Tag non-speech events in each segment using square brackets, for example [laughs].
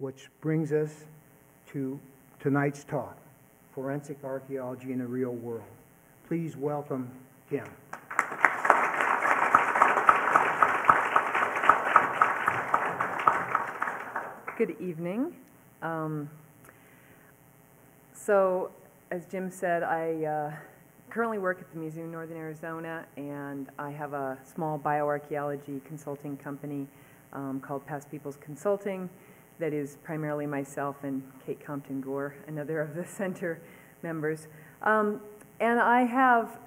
which brings us to tonight's talk, Forensic Archaeology in the Real World. Please welcome Kim. Good evening. Um, so, as Jim said, I uh, currently work at the Museum of Northern Arizona, and I have a small bioarchaeology consulting company um, called Past Peoples Consulting that is primarily myself and Kate Compton Gore, another of the [laughs] center members. Um, and I have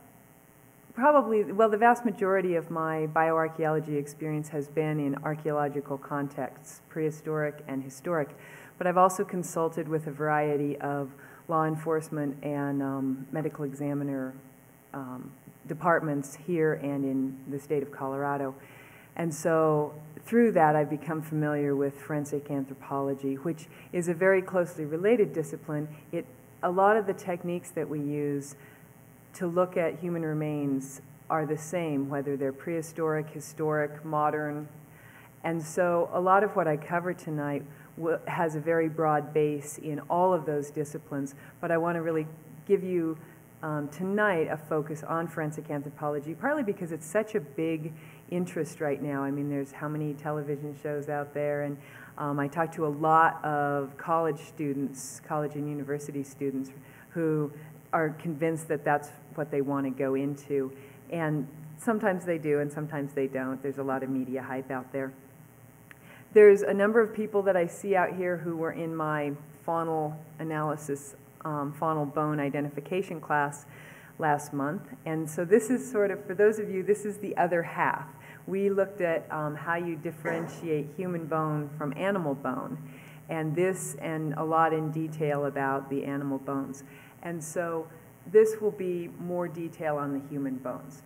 probably, well, the vast majority of my bioarchaeology experience has been in archaeological contexts, prehistoric and historic. But I've also consulted with a variety of law enforcement and um, medical examiner um, departments here and in the state of Colorado. And so through that, I've become familiar with forensic anthropology, which is a very closely related discipline. It, a lot of the techniques that we use to look at human remains are the same, whether they're prehistoric, historic, modern. And so a lot of what I cover tonight has a very broad base in all of those disciplines, but I want to really give you um, tonight a focus on forensic anthropology, partly because it's such a big interest right now. I mean, there's how many television shows out there, and um, I talk to a lot of college students, college and university students, who are convinced that that's what they want to go into. And sometimes they do, and sometimes they don't. There's a lot of media hype out there. There's a number of people that I see out here who were in my faunal analysis, um, faunal bone identification class last month. And so this is sort of, for those of you, this is the other half. We looked at um, how you differentiate human bone from animal bone. And this and a lot in detail about the animal bones. And so this will be more detail on the human bones.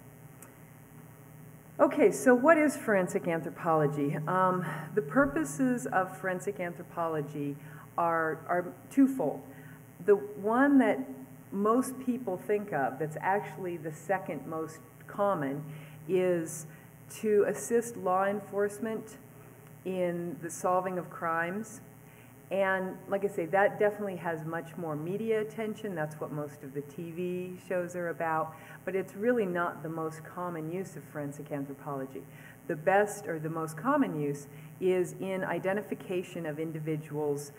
Okay, so what is forensic anthropology? Um, the purposes of forensic anthropology are, are twofold. The one that most people think of, that's actually the second most common, is to assist law enforcement in the solving of crimes and like I say, that definitely has much more media attention. That's what most of the TV shows are about. But it's really not the most common use of forensic anthropology. The best or the most common use is in identification of individuals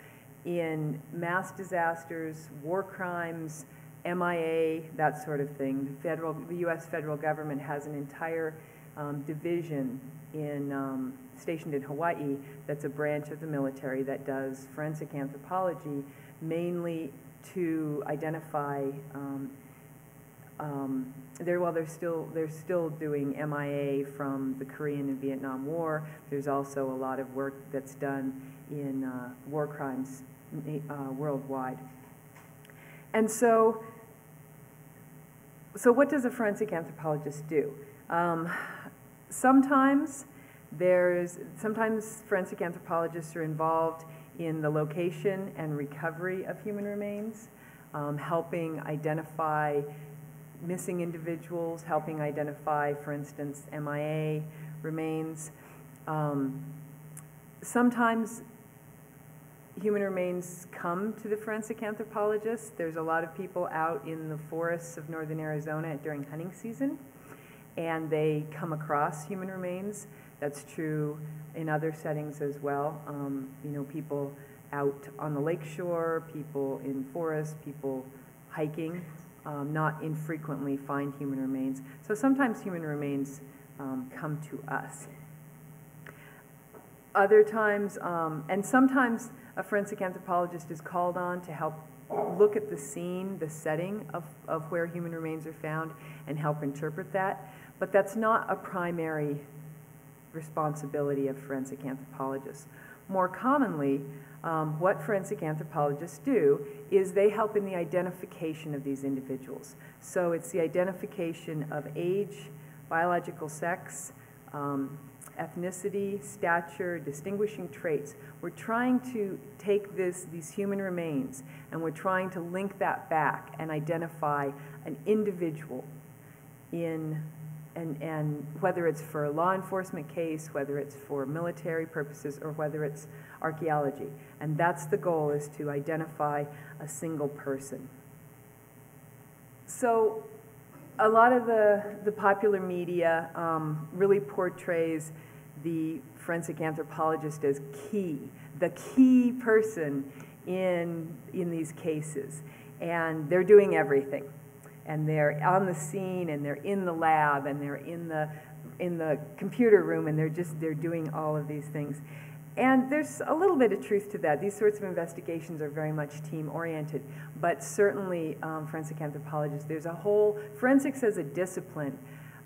in mass disasters, war crimes, MIA, that sort of thing. The, federal, the U.S. federal government has an entire um, division in um, stationed in Hawaii that's a branch of the military that does forensic anthropology mainly to identify um, um, they're, well, they're still, they're still doing MIA from the Korean and Vietnam War. There's also a lot of work that's done in uh, war crimes uh, worldwide. And so, so what does a forensic anthropologist do? Um, sometimes there's sometimes forensic anthropologists are involved in the location and recovery of human remains, um, helping identify missing individuals, helping identify, for instance, MIA remains. Um, sometimes human remains come to the forensic anthropologist. There's a lot of people out in the forests of northern Arizona during hunting season, and they come across human remains. That's true in other settings as well. Um, you know, people out on the lakeshore, people in forests, people hiking, um, not infrequently find human remains. So sometimes human remains um, come to us. Other times, um, and sometimes a forensic anthropologist is called on to help look at the scene, the setting of, of where human remains are found, and help interpret that. But that's not a primary responsibility of forensic anthropologists. More commonly, um, what forensic anthropologists do is they help in the identification of these individuals. So it's the identification of age, biological sex, um, ethnicity, stature, distinguishing traits. We're trying to take this, these human remains and we're trying to link that back and identify an individual in and, and whether it's for a law enforcement case, whether it's for military purposes, or whether it's archaeology. And that's the goal, is to identify a single person. So a lot of the, the popular media um, really portrays the forensic anthropologist as key, the key person in, in these cases. And they're doing everything. And they're on the scene, and they're in the lab, and they're in the, in the computer room, and they're just, they're doing all of these things. And there's a little bit of truth to that. These sorts of investigations are very much team oriented, but certainly um, forensic anthropologists, there's a whole, forensics as a discipline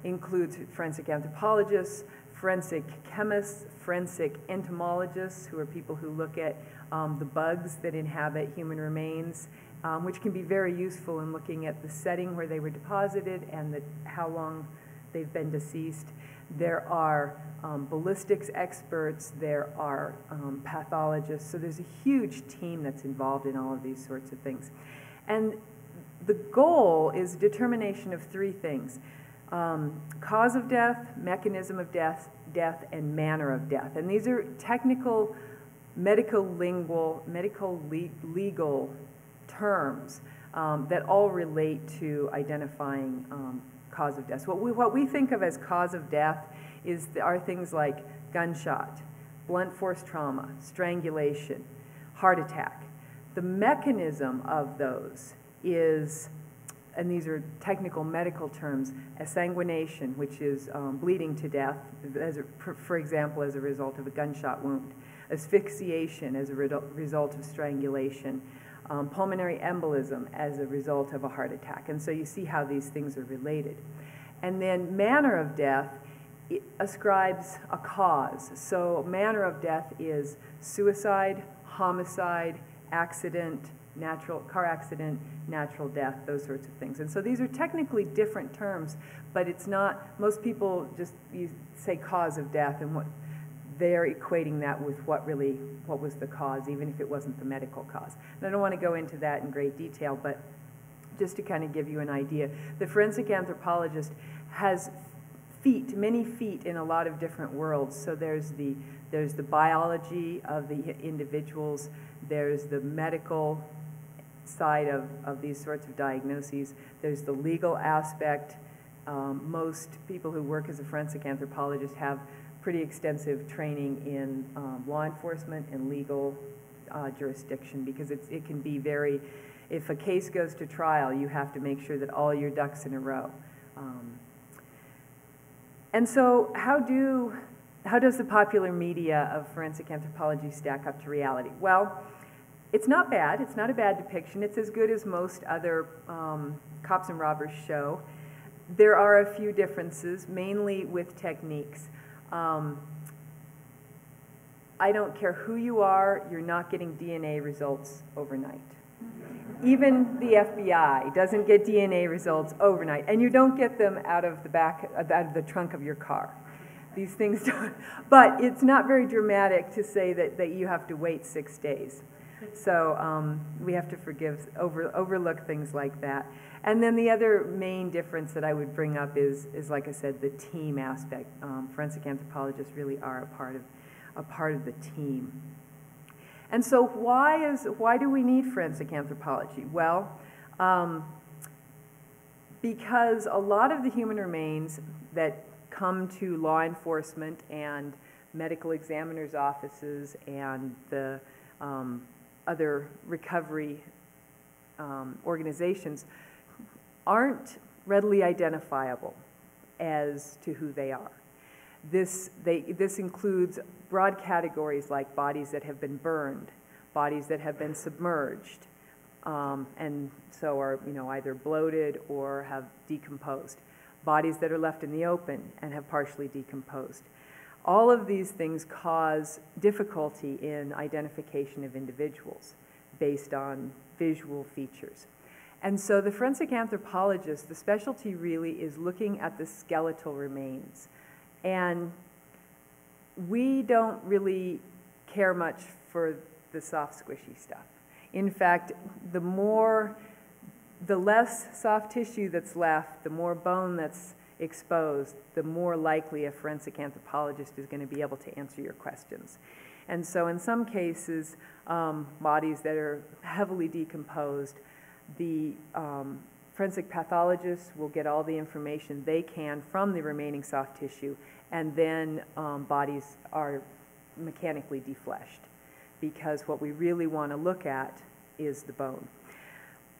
includes forensic anthropologists, forensic chemists, forensic entomologists, who are people who look at um, the bugs that inhabit human remains, um, which can be very useful in looking at the setting where they were deposited and the, how long they've been deceased. There are um, ballistics experts, there are um, pathologists, so there's a huge team that's involved in all of these sorts of things. And the goal is determination of three things. Um, cause of death, mechanism of death, death, and manner of death. And these are technical, medical lingual, medical le legal terms um, that all relate to identifying um, cause of death. What we, what we think of as cause of death is, are things like gunshot, blunt force trauma, strangulation, heart attack. The mechanism of those is, and these are technical medical terms, sanguination, which is um, bleeding to death, as a, for example, as a result of a gunshot wound, asphyxiation as a re result of strangulation, um, pulmonary embolism as a result of a heart attack. And so you see how these things are related. And then manner of death ascribes a cause. So manner of death is suicide, homicide, accident, natural car accident, natural death, those sorts of things. And so these are technically different terms, but it's not, most people just you say cause of death and what they're equating that with what really, what was the cause, even if it wasn't the medical cause. And I don't want to go into that in great detail, but just to kind of give you an idea, the forensic anthropologist has feet, many feet in a lot of different worlds. So there's the, there's the biology of the individuals, there's the medical side of, of these sorts of diagnoses, there's the legal aspect. Um, most people who work as a forensic anthropologist have pretty extensive training in um, law enforcement and legal uh, jurisdiction because it can be very, if a case goes to trial, you have to make sure that all your ducks in a row. Um, and so how do, how does the popular media of forensic anthropology stack up to reality? Well, it's not bad. It's not a bad depiction. It's as good as most other um, cops and robbers show. There are a few differences, mainly with techniques. Um, I don't care who you are, you're not getting DNA results overnight. Even the FBI doesn't get DNA results overnight, and you don't get them out of the back, out of the trunk of your car. These things don't, [laughs] but it's not very dramatic to say that, that you have to wait six days. So um, we have to forgive, over, overlook things like that. And then the other main difference that I would bring up is, is like I said, the team aspect. Um, forensic anthropologists really are a part of, a part of the team. And so why, is, why do we need forensic anthropology? Well, um, because a lot of the human remains that come to law enforcement and medical examiners' offices and the um, other recovery um, organizations aren't readily identifiable as to who they are. This, they, this includes broad categories like bodies that have been burned, bodies that have been submerged, um, and so are you know, either bloated or have decomposed, bodies that are left in the open and have partially decomposed. All of these things cause difficulty in identification of individuals based on visual features. And so the forensic anthropologist, the specialty really is looking at the skeletal remains. And we don't really care much for the soft, squishy stuff. In fact, the more, the less soft tissue that's left, the more bone that's exposed, the more likely a forensic anthropologist is going to be able to answer your questions. And so in some cases, um, bodies that are heavily decomposed, the um, forensic pathologists will get all the information they can from the remaining soft tissue, and then um, bodies are mechanically defleshed. Because what we really want to look at is the bone.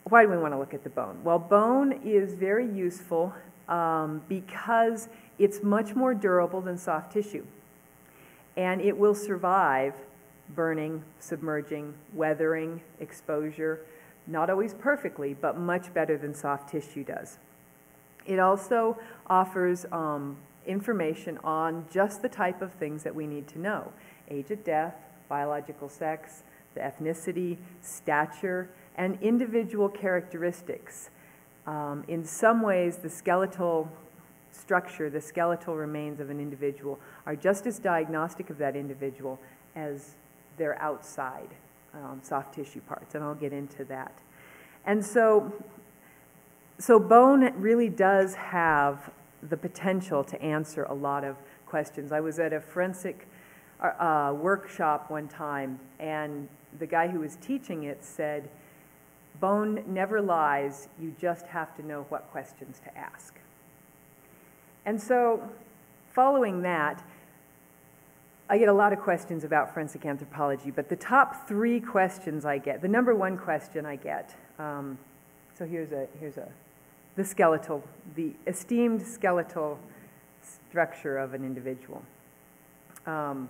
Why do we want to look at the bone? Well, bone is very useful um, because it's much more durable than soft tissue. And it will survive burning, submerging, weathering, exposure, not always perfectly, but much better than soft tissue does. It also offers um, information on just the type of things that we need to know age at death, biological sex, the ethnicity, stature, and individual characteristics. Um, in some ways, the skeletal structure, the skeletal remains of an individual are just as diagnostic of that individual as their outside um, soft tissue parts, and I'll get into that. And so, so bone really does have the potential to answer a lot of questions. I was at a forensic uh, workshop one time, and the guy who was teaching it said, Bone never lies, you just have to know what questions to ask. And so, following that, I get a lot of questions about forensic anthropology, but the top three questions I get, the number one question I get, um, so here's a, here's a, the skeletal, the esteemed skeletal structure of an individual. Um,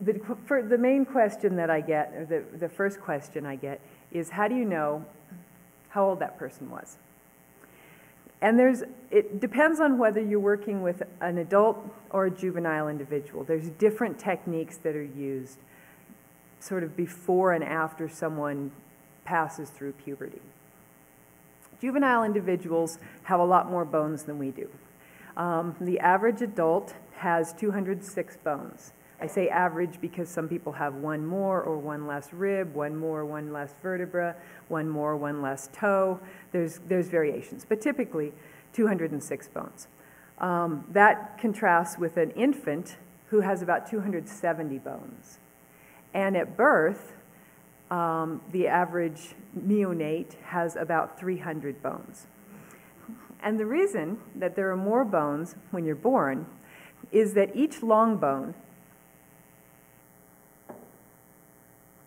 the, the main question that I get, or the, the first question I get, is how do you know how old that person was? And there's, it depends on whether you're working with an adult or a juvenile individual. There's different techniques that are used sort of before and after someone passes through puberty. Juvenile individuals have a lot more bones than we do. Um, the average adult has 206 bones. I say average because some people have one more or one less rib, one more, one less vertebra, one more, one less toe. There's, there's variations, but typically 206 bones. Um, that contrasts with an infant who has about 270 bones. And at birth, um, the average neonate has about 300 bones. And the reason that there are more bones when you're born is that each long bone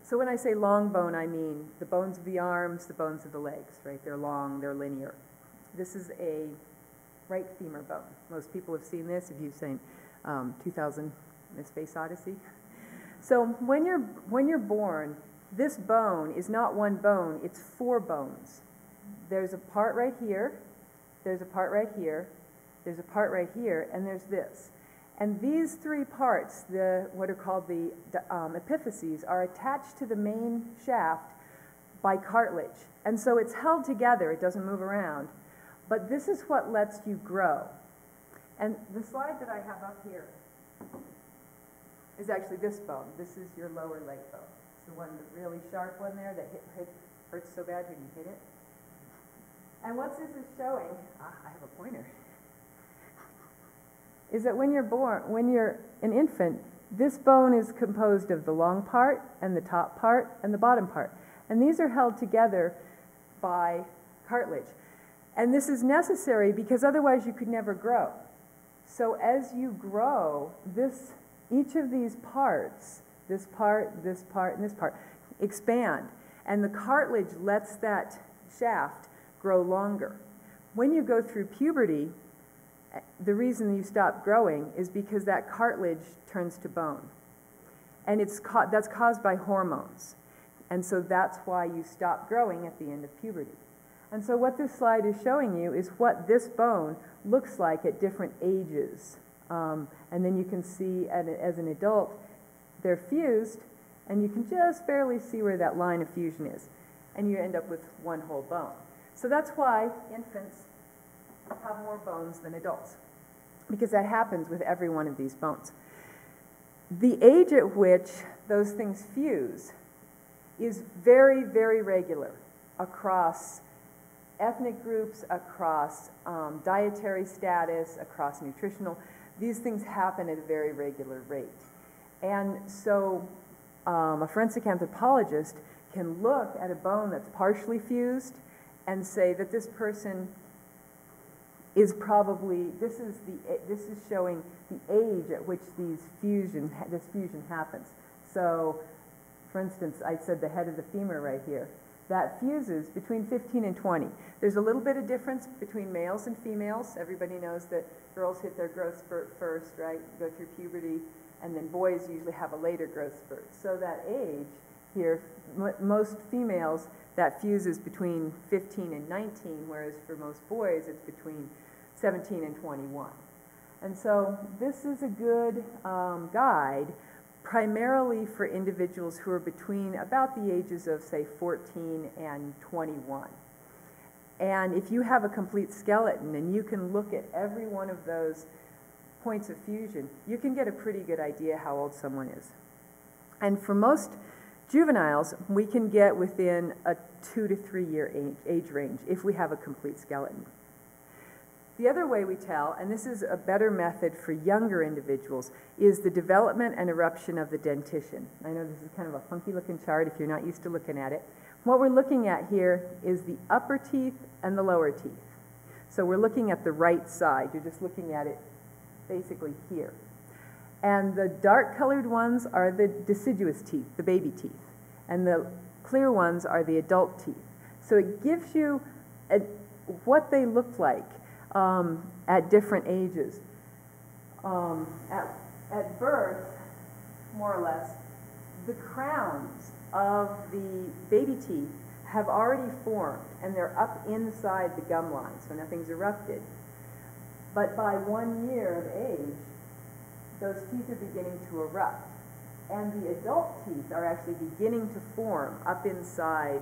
So when I say long bone, I mean the bones of the arms, the bones of the legs, right? They're long, they're linear. This is a right femur bone. Most people have seen this if you've seen um, 2000 A Space Odyssey. So when you're, when you're born, this bone is not one bone, it's four bones. There's a part right here, there's a part right here, there's a part right here, and there's this. And these three parts, the, what are called the um, epiphyses, are attached to the main shaft by cartilage. And so it's held together, it doesn't move around. But this is what lets you grow. And the slide that I have up here is actually this bone. This is your lower leg bone. It's the one, the really sharp one there that hit, hit, hurts so bad when you hit it. And what this is showing, ah, I have a pointer is that when you're born, when you're an infant, this bone is composed of the long part and the top part and the bottom part. And these are held together by cartilage. And this is necessary because otherwise you could never grow. So as you grow, this, each of these parts, this part, this part, and this part, expand. And the cartilage lets that shaft grow longer. When you go through puberty, the reason you stop growing is because that cartilage turns to bone. And it's that's caused by hormones. And so that's why you stop growing at the end of puberty. And so what this slide is showing you is what this bone looks like at different ages. Um, and then you can see as an adult, they're fused, and you can just barely see where that line of fusion is. And you end up with one whole bone. So that's why infants have more bones than adults, because that happens with every one of these bones. The age at which those things fuse is very, very regular across ethnic groups, across um, dietary status, across nutritional. These things happen at a very regular rate. And so um, a forensic anthropologist can look at a bone that's partially fused and say that this person is probably, this is the, this is showing the age at which these fusion, this fusion happens. So, for instance, I said the head of the femur right here. That fuses between 15 and 20. There's a little bit of difference between males and females. Everybody knows that girls hit their growth spurt first, right? Go through puberty, and then boys usually have a later growth spurt. So that age here, most females, that fuses between 15 and 19, whereas for most boys, it's between 17 and 21. And so this is a good um, guide primarily for individuals who are between about the ages of, say, 14 and 21. And if you have a complete skeleton and you can look at every one of those points of fusion, you can get a pretty good idea how old someone is. And for most juveniles, we can get within a two to three year age, age range if we have a complete skeleton. The other way we tell, and this is a better method for younger individuals, is the development and eruption of the dentition. I know this is kind of a funky looking chart if you're not used to looking at it. What we're looking at here is the upper teeth and the lower teeth. So we're looking at the right side. You're just looking at it basically here. And the dark colored ones are the deciduous teeth, the baby teeth. And the clear ones are the adult teeth. So it gives you a, what they look like um, at different ages. Um, at, at birth, more or less, the crowns of the baby teeth have already formed and they're up inside the gum line, so nothing's erupted. But by one year of age, those teeth are beginning to erupt. And the adult teeth are actually beginning to form up inside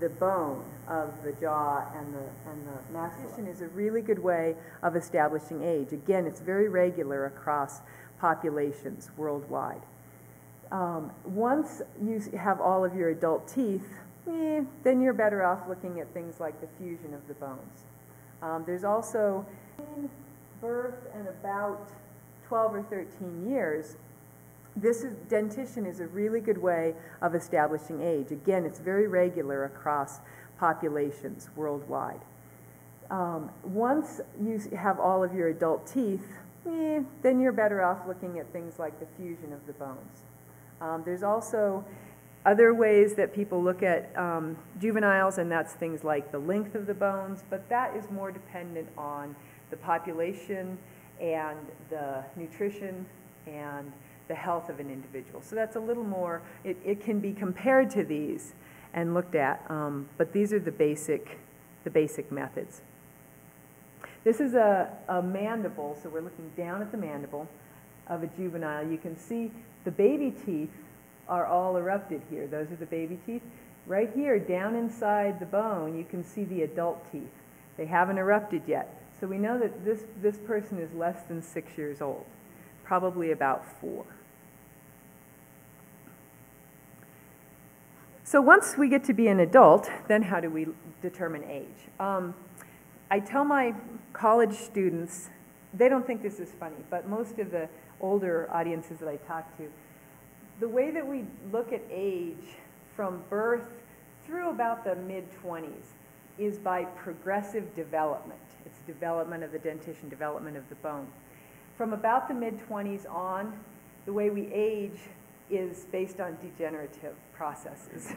the bone of the jaw and the, and the maxilla. is a really good way of establishing age. Again, it's very regular across populations worldwide. Um, once you have all of your adult teeth, eh, then you're better off looking at things like the fusion of the bones. Um, there's also birth and about 12 or 13 years, this is, dentition is a really good way of establishing age. Again, it's very regular across populations worldwide. Um, once you have all of your adult teeth, eh, then you're better off looking at things like the fusion of the bones. Um, there's also other ways that people look at um, juveniles, and that's things like the length of the bones, but that is more dependent on the population and the nutrition and the health of an individual. So that's a little more, it, it can be compared to these and looked at, um, but these are the basic, the basic methods. This is a, a mandible, so we're looking down at the mandible of a juvenile. You can see the baby teeth are all erupted here. Those are the baby teeth. Right here, down inside the bone, you can see the adult teeth. They haven't erupted yet. So we know that this, this person is less than six years old, probably about four. So once we get to be an adult, then how do we determine age? Um, I tell my college students, they don't think this is funny, but most of the older audiences that I talk to, the way that we look at age from birth through about the mid 20s is by progressive development. Development of the dentition, development of the bone. From about the mid 20s on, the way we age is based on degenerative processes.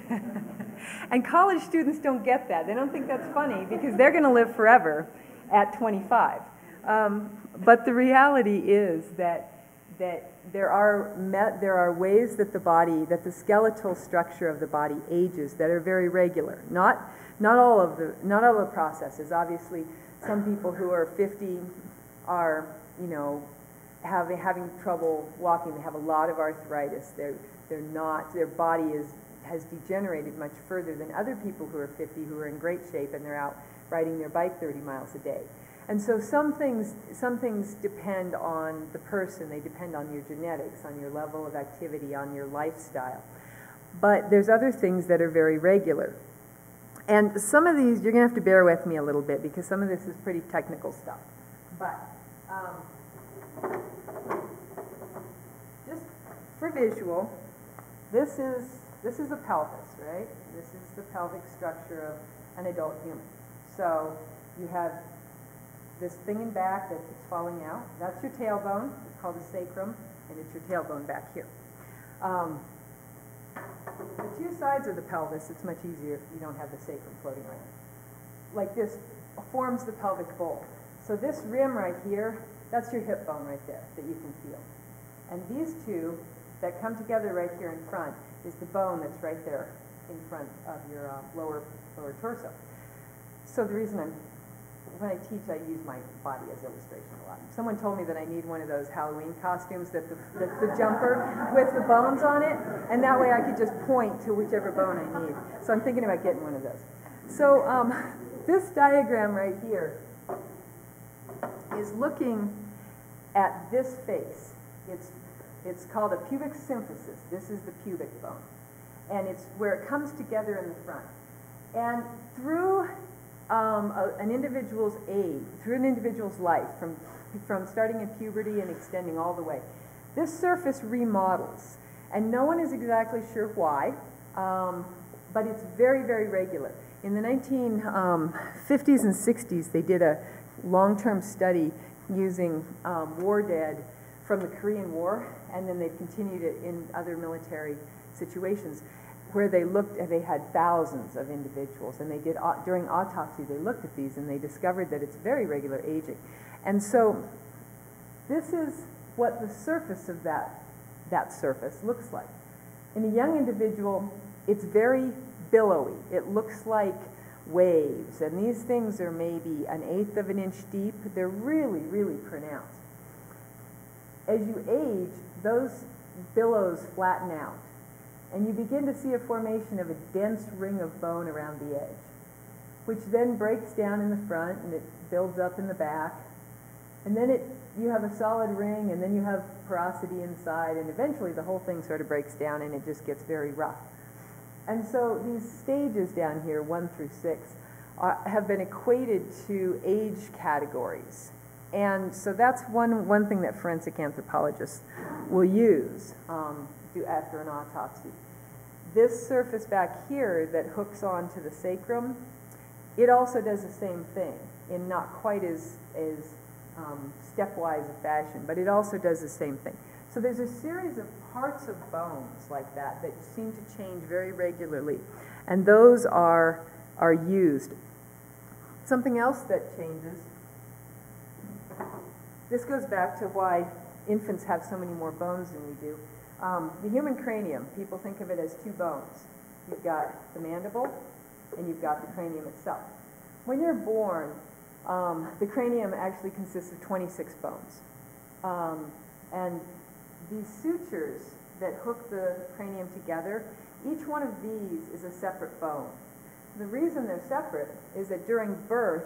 [laughs] and college students don't get that. They don't think that's funny because they're going to live forever at 25. Um, but the reality is that that there are there are ways that the body that the skeletal structure of the body ages that are very regular. Not not all of the not all the processes. Obviously, some people who are 50 are you know having having trouble walking. They have a lot of arthritis. They're they're not, their body is, has degenerated much further than other people who are 50 who are in great shape and they're out riding their bike 30 miles a day. And so some things, some things depend on the person. They depend on your genetics, on your level of activity, on your lifestyle. But there's other things that are very regular. And some of these, you're gonna have to bear with me a little bit, because some of this is pretty technical stuff. But, um, just for visual, this is, this is a pelvis, right? This is the pelvic structure of an adult human. So you have this thing in back that's falling out, that's your tailbone, it's called the sacrum, and it's your tailbone back here. Um, the two sides of the pelvis, it's much easier if you don't have the sacrum floating around. Like this forms the pelvic bowl. So this rim right here, that's your hip bone right there that you can feel. And these two that come together right here in front is the bone that's right there in front of your uh, lower, lower torso. So the reason I'm, when I teach, I use my body as illustration a lot. Someone told me that I need one of those Halloween costumes that the, the jumper with the bones on it, and that way I could just point to whichever bone I need. So I'm thinking about getting one of those. So um, [laughs] this diagram right here is looking at this face. It's, it's called a pubic symphysis. This is the pubic bone. And it's where it comes together in the front. And through um, a, an individual's age, through an individual's life, from, from starting in puberty and extending all the way, this surface remodels. And no one is exactly sure why, um, but it's very, very regular. In the 1950s and 60s, they did a long-term study using um, war dead from the Korean War, and then they've continued it in other military situations where they looked, and they had thousands of individuals, and they did, during autopsy, they looked at these and they discovered that it's very regular aging. And so, this is what the surface of that, that surface looks like. In a young individual, it's very billowy. It looks like waves, and these things are maybe an eighth of an inch deep. They're really, really pronounced. As you age, those billows flatten out, and you begin to see a formation of a dense ring of bone around the edge, which then breaks down in the front and it builds up in the back. And then it, you have a solid ring, and then you have porosity inside, and eventually the whole thing sort of breaks down and it just gets very rough. And so these stages down here, one through six, are, have been equated to age categories. And so that's one, one thing that forensic anthropologists will use um, after an autopsy. This surface back here that hooks onto the sacrum, it also does the same thing in not quite as, as um, stepwise a fashion, but it also does the same thing. So there's a series of parts of bones like that that seem to change very regularly, and those are, are used. Something else that changes, this goes back to why infants have so many more bones than we do. Um, the human cranium, people think of it as two bones. You've got the mandible, and you've got the cranium itself. When you're born, um, the cranium actually consists of 26 bones. Um, and these sutures that hook the cranium together, each one of these is a separate bone. The reason they're separate is that during birth,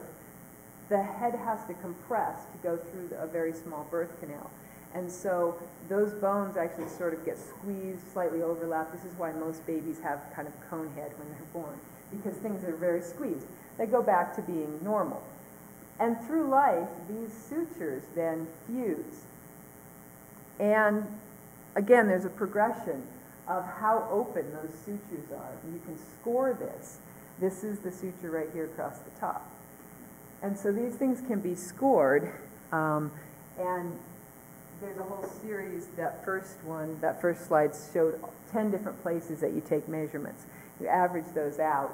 the head has to compress to go through a very small birth canal. And so those bones actually sort of get squeezed, slightly overlap. This is why most babies have kind of cone head when they're born, because things are very squeezed. They go back to being normal. And through life, these sutures then fuse. And again, there's a progression of how open those sutures are. You can score this. This is the suture right here across the top. And so these things can be scored, um, and there's a whole series, that first one, that first slide showed 10 different places that you take measurements. You average those out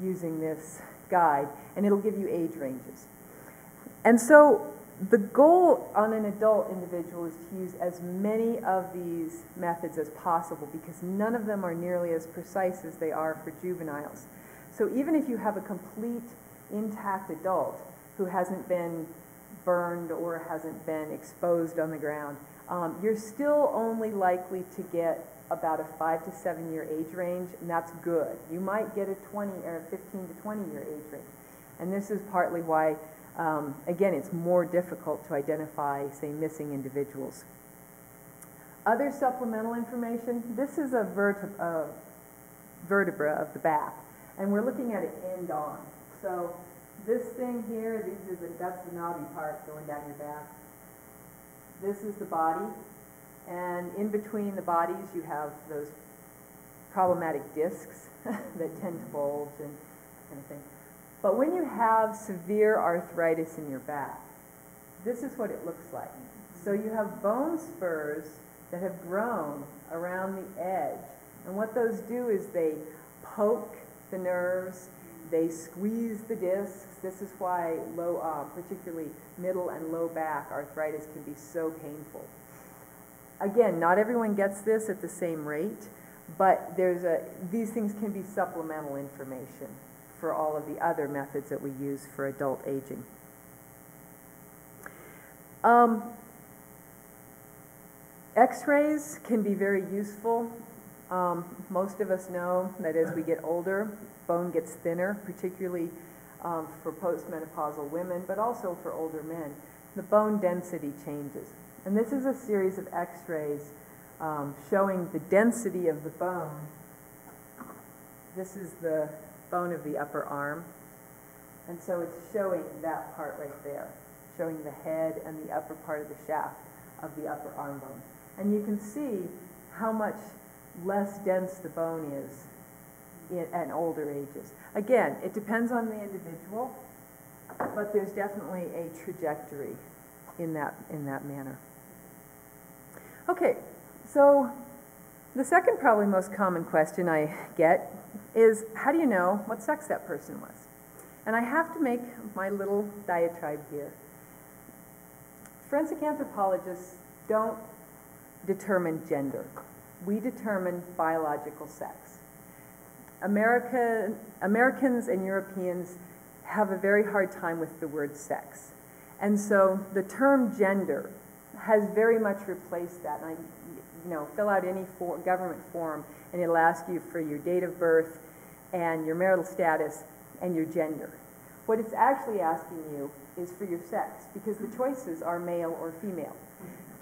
using this guide, and it'll give you age ranges. And so the goal on an adult individual is to use as many of these methods as possible because none of them are nearly as precise as they are for juveniles. So even if you have a complete intact adult who hasn't been burned or hasn't been exposed on the ground, um, you're still only likely to get about a five to seven year age range, and that's good. You might get a 20 or 15 to 20 year age range. And this is partly why, um, again, it's more difficult to identify, say, missing individuals. Other supplemental information this is a, vertebra, a vertebra of the back. And we're looking at it end on. So this thing here, these are the, that's the knobby part going down your back. This is the body, and in between the bodies, you have those problematic discs [laughs] that tend to bulge and kind of thing. But when you have severe arthritis in your back, this is what it looks like. So you have bone spurs that have grown around the edge. And what those do is they poke the nerves, they squeeze the discs. This is why low, uh, particularly middle and low back arthritis can be so painful. Again, not everyone gets this at the same rate, but there's a, these things can be supplemental information for all of the other methods that we use for adult aging. Um, X-rays can be very useful. Um, most of us know that as we get older, bone gets thinner, particularly um, for postmenopausal women, but also for older men. The bone density changes. And this is a series of x-rays um, showing the density of the bone. This is the bone of the upper arm. And so it's showing that part right there, showing the head and the upper part of the shaft of the upper arm bone. And you can see how much less dense the bone is in, at older ages. Again, it depends on the individual, but there's definitely a trajectory in that, in that manner. Okay, so the second probably most common question I get is how do you know what sex that person was? And I have to make my little diatribe here. Forensic anthropologists don't determine gender. We determine biological sex. America, Americans and Europeans have a very hard time with the word sex. And so the term gender has very much replaced that. And I, you know, fill out any for, government form and it'll ask you for your date of birth and your marital status and your gender. What it's actually asking you is for your sex because the choices are male or female.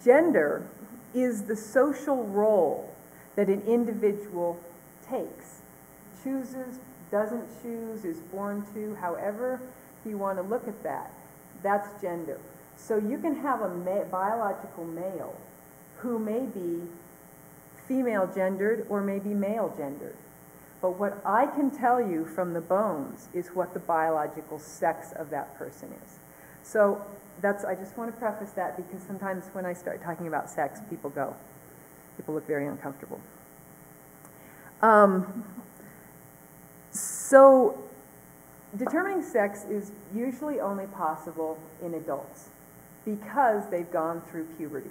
Gender is the social role that an individual takes, chooses, doesn't choose, is born to, however you want to look at that. That's gender. So you can have a ma biological male who may be female gendered or may be male gendered. But what I can tell you from the bones is what the biological sex of that person is. So that's, I just want to preface that because sometimes when I start talking about sex, people go, people look very uncomfortable. Um, so determining sex is usually only possible in adults because they've gone through puberty.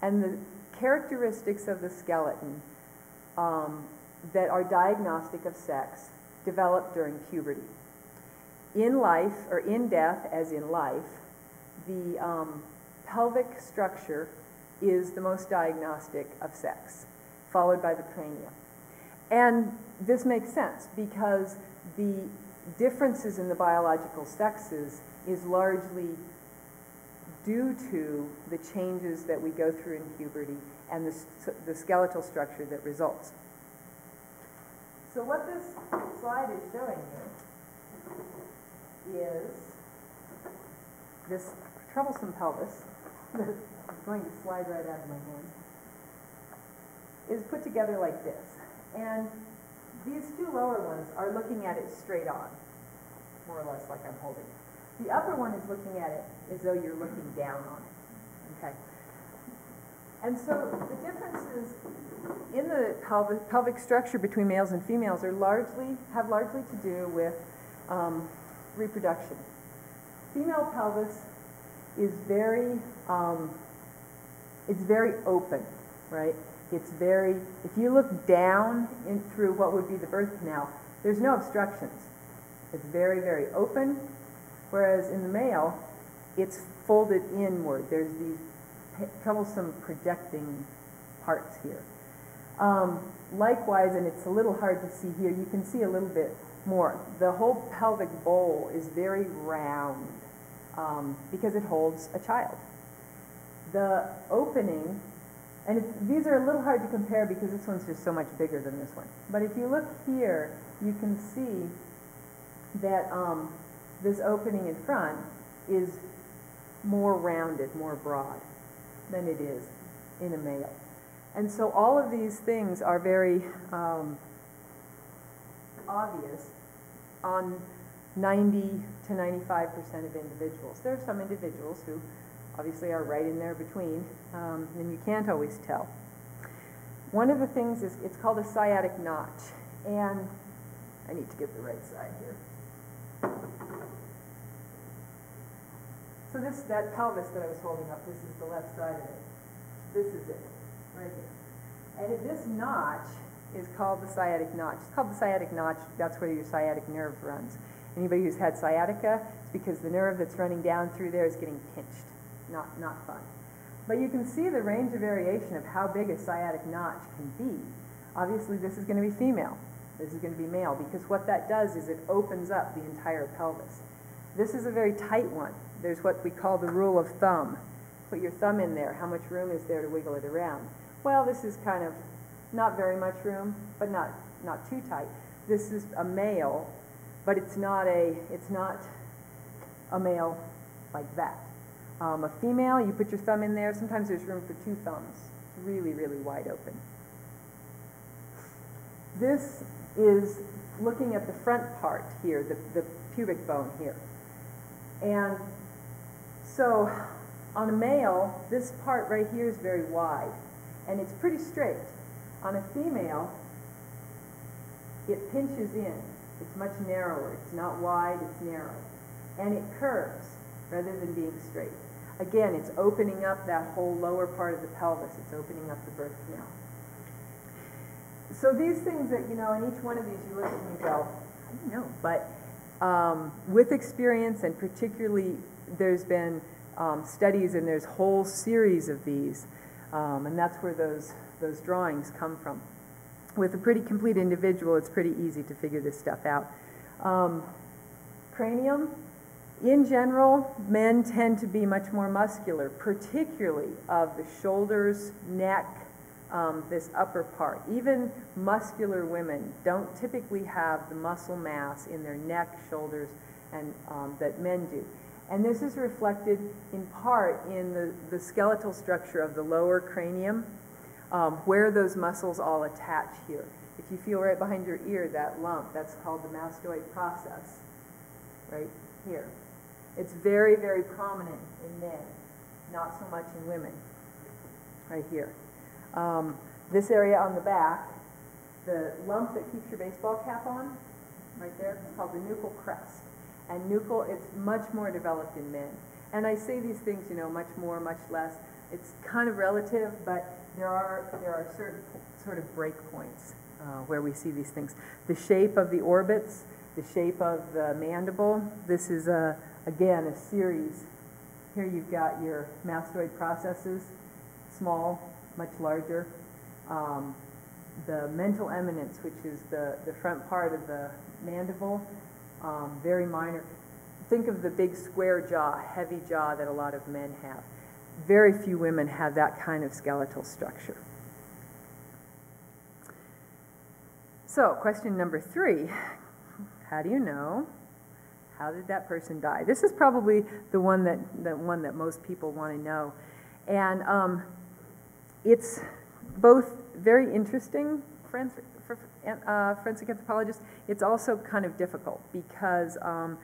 And the characteristics of the skeleton um, that are diagnostic of sex develop during puberty. In life, or in death as in life, the um, pelvic structure is the most diagnostic of sex, followed by the cranium. And this makes sense because the differences in the biological sexes is largely due to the changes that we go through in puberty and the, the skeletal structure that results. So what this slide is showing you is this troublesome pelvis [laughs] that is going to slide right out of my hand is put together like this. And these two lower ones are looking at it straight on, more or less like I'm holding it. The upper one is looking at it as though you're looking down on it. Okay. And so the differences in the pelvic, pelvic structure between males and females are largely have largely to do with um, reproduction. Female pelvis is very um, it's very open, right? It's very, if you look down in, through what would be the birth canal, there's no obstructions. It's very, very open, whereas in the male, it's folded inward. There's these troublesome projecting parts here. Um, likewise, and it's a little hard to see here, you can see a little bit more. The whole pelvic bowl is very round um, because it holds a child. The opening And these are a little hard to compare because this one's just so much bigger than this one. But if you look here, you can see that um, this opening in front is more rounded, more broad than it is in a male. And so all of these things are very um, obvious on 90 to 95 percent of individuals. There are some individuals who obviously are right in there between, um, and you can't always tell. One of the things is it's called a sciatic notch, and I need to get the right side here. So this that pelvis that I was holding up, this is the left side of it. This is it, right here. And this notch is called the sciatic notch. It's called the sciatic notch. That's where your sciatic nerve runs. Anybody who's had sciatica, it's because the nerve that's running down through there is getting pinched. Not, not fun. But you can see the range of variation of how big a sciatic notch can be. Obviously, this is going to be female. This is going to be male because what that does is it opens up the entire pelvis. This is a very tight one. There's what we call the rule of thumb. Put your thumb in there. How much room is there to wiggle it around? Well, this is kind of not very much room, but not, not too tight. This is a male, but it's not a, it's not a male like that. Um, a female, you put your thumb in there, sometimes there's room for two thumbs. It's really, really wide open. This is looking at the front part here, the, the pubic bone here. And so on a male, this part right here is very wide, and it's pretty straight. On a female, it pinches in. It's much narrower. It's not wide, it's narrow. And it curves rather than being straight. Again, it's opening up that whole lower part of the pelvis. It's opening up the birth canal. So these things that, you know, in each one of these you look at and you go, I don't know. But um, with experience and particularly there's been um, studies and there's whole series of these. Um, and that's where those those drawings come from. With a pretty complete individual, it's pretty easy to figure this stuff out. Um, cranium, in general, men tend to be much more muscular, particularly of the shoulders, neck, um, this upper part. Even muscular women don't typically have the muscle mass in their neck, shoulders, and um, that men do. And this is reflected in part in the, the skeletal structure of the lower cranium um, where those muscles all attach here. If you feel right behind your ear, that lump, that's called the mastoid process, right here. It's very, very prominent in men, not so much in women, right here. Um, this area on the back, the lump that keeps your baseball cap on, right there, called the nuchal crest. And nuchal, it's much more developed in men. And I say these things, you know, much more, much less. It's kind of relative, but there are, there are certain sort of break points uh, where we see these things. The shape of the orbits, the shape of the mandible, this is, a, again, a series. Here you've got your mastoid processes, small, much larger. Um, the mental eminence, which is the, the front part of the mandible, um, very minor. Think of the big square jaw, heavy jaw that a lot of men have very few women have that kind of skeletal structure. So, question number three How do you know? How did that person die? This is probably the one that, the one that most people want to know. And um, it's both very interesting, friends, for uh, forensic anthropologists, it's also kind of difficult because um,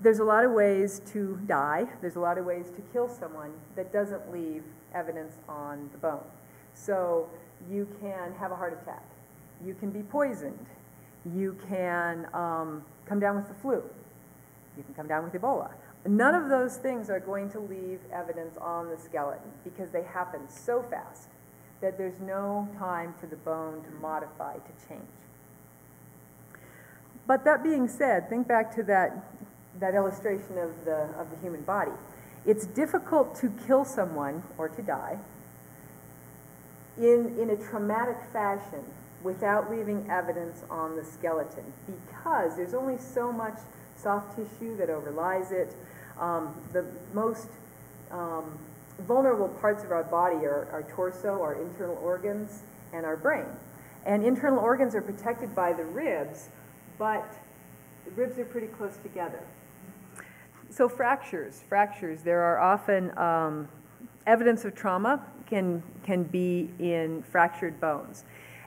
there's a lot of ways to die. There's a lot of ways to kill someone that doesn't leave evidence on the bone. So you can have a heart attack. You can be poisoned. You can um, come down with the flu. You can come down with Ebola. None of those things are going to leave evidence on the skeleton because they happen so fast that there's no time for the bone to modify, to change. But that being said, think back to that that illustration of the, of the human body. It's difficult to kill someone or to die in, in a traumatic fashion without leaving evidence on the skeleton because there's only so much soft tissue that overlies it. Um, the most um, vulnerable parts of our body are our torso, our internal organs, and our brain. And internal organs are protected by the ribs, but the ribs are pretty close together. So fractures, fractures, there are often um, evidence of trauma can, can be in fractured bones.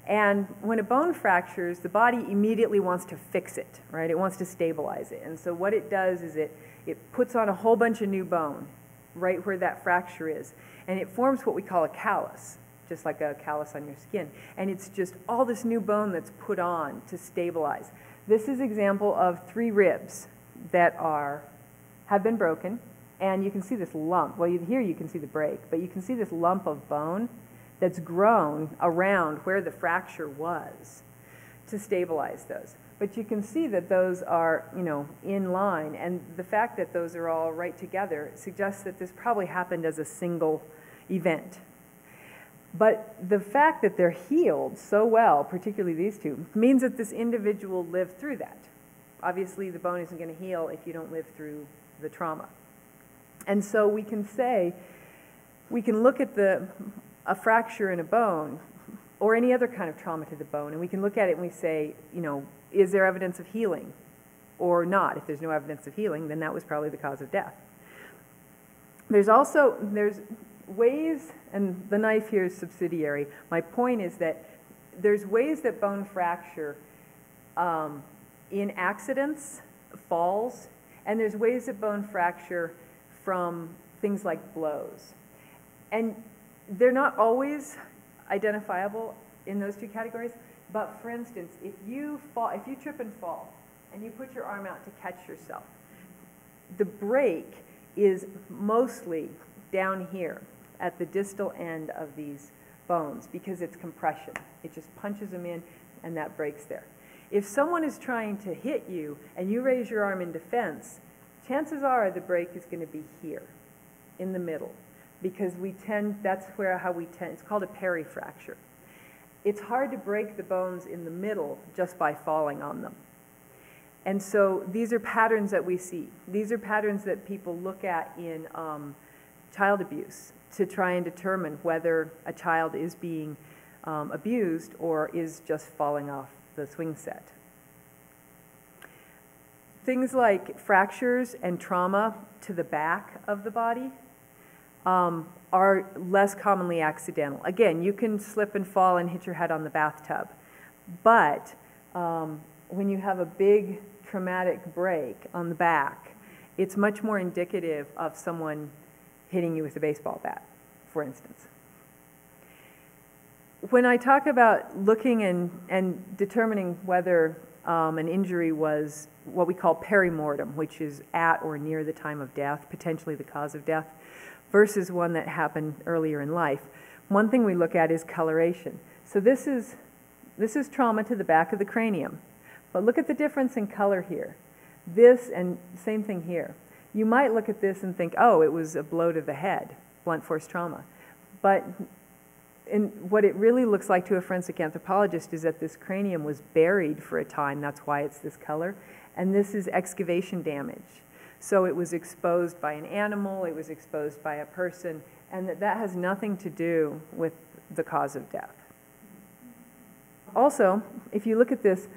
And when a bone fractures, the body immediately wants to fix it, right? It wants to stabilize it. And so what it does is it, it puts on a whole bunch of new bone right where that fracture is. And it forms what we call a callus, just like a callus on your skin. And it's just all this new bone that's put on to stabilize. This is example of three ribs that are, have been broken. And you can see this lump. Well, here you can see the break, but you can see this lump of bone that's grown around where the fracture was to stabilize those. But you can see that those are, you know, in line, and the fact that those are all right together suggests that this probably happened as a single event. But the fact that they're healed so well, particularly these two, means that this individual lived through that. Obviously, the bone isn't going to heal if you don't live through the trauma. And so we can say, we can look at the, a fracture in a bone or any other kind of trauma to the bone, and we can look at it and we say, you know, is there evidence of healing or not? If there's no evidence of healing, then that was probably the cause of death. There's also, there's ways, and the knife here is subsidiary. My point is that there's ways that bone fracture um, in accidents, falls, and there's ways that bone fracture from things like blows. And they're not always identifiable in those two categories, but for instance, if you fall, if you trip and fall, and you put your arm out to catch yourself, the break is mostly down here at the distal end of these bones because it's compression. It just punches them in and that breaks there. If someone is trying to hit you and you raise your arm in defense, chances are the break is going to be here in the middle because we tend, that's where how we tend, it's called a parry fracture. It's hard to break the bones in the middle just by falling on them. And so these are patterns that we see. These are patterns that people look at in um, child abuse to try and determine whether a child is being um, abused or is just falling off the swing set. Things like fractures and trauma to the back of the body um, are less commonly accidental. Again, you can slip and fall and hit your head on the bathtub, but um, when you have a big traumatic break on the back, it's much more indicative of someone hitting you with a baseball bat, for instance. When I talk about looking and, and determining whether um, an injury was what we call perimortem, which is at or near the time of death, potentially the cause of death, versus one that happened earlier in life, one thing we look at is coloration. So this is, this is trauma to the back of the cranium. But look at the difference in color here. This and same thing here. You might look at this and think, oh, it was a blow to the head, blunt force trauma. But in what it really looks like to a forensic anthropologist is that this cranium was buried for a time. That's why it's this color. And this is excavation damage. So it was exposed by an animal, it was exposed by a person, and that, that has nothing to do with the cause of death. Also, if you look at this,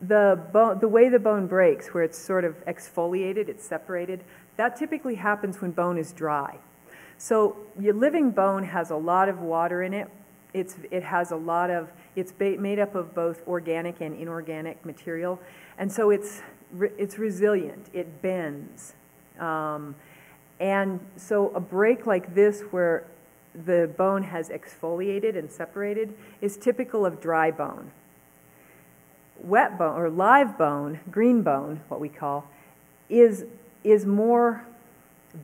the, bone, the way the bone breaks, where it's sort of exfoliated, it's separated, that typically happens when bone is dry. So your living bone has a lot of water in it. It's, it has a lot of, it's made up of both organic and inorganic material. And so it's, it's resilient, it bends. Um, and so a break like this where the bone has exfoliated and separated is typical of dry bone wet bone or live bone, green bone, what we call, is, is more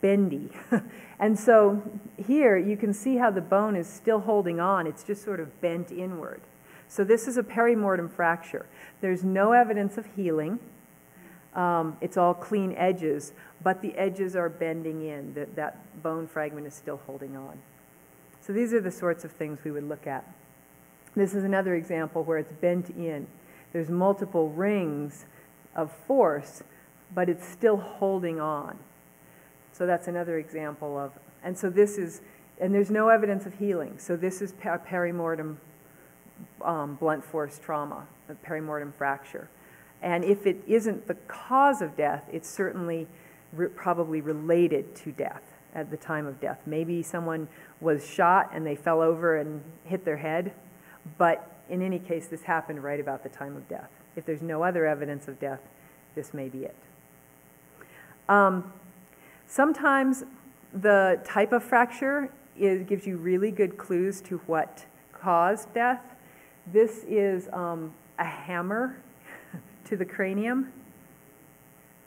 bendy. [laughs] and so here you can see how the bone is still holding on, it's just sort of bent inward. So this is a perimortem fracture. There's no evidence of healing. Um, it's all clean edges, but the edges are bending in. That, that bone fragment is still holding on. So these are the sorts of things we would look at. This is another example where it's bent in. There's multiple rings of force, but it's still holding on. So that's another example of And so this is, and there's no evidence of healing, so this is pe- perimortem um, blunt force trauma, a perimortem fracture. And if it isn't the cause of death, it's certainly re- probably related to death at the time of death. Maybe someone was shot and they fell over and hit their head, but in any case, this happened right about the time of death. If there's no other evidence of death, this may be it. Um, sometimes the type of fracture is, gives you really good clues to what caused death. This is um, a hammer to the cranium.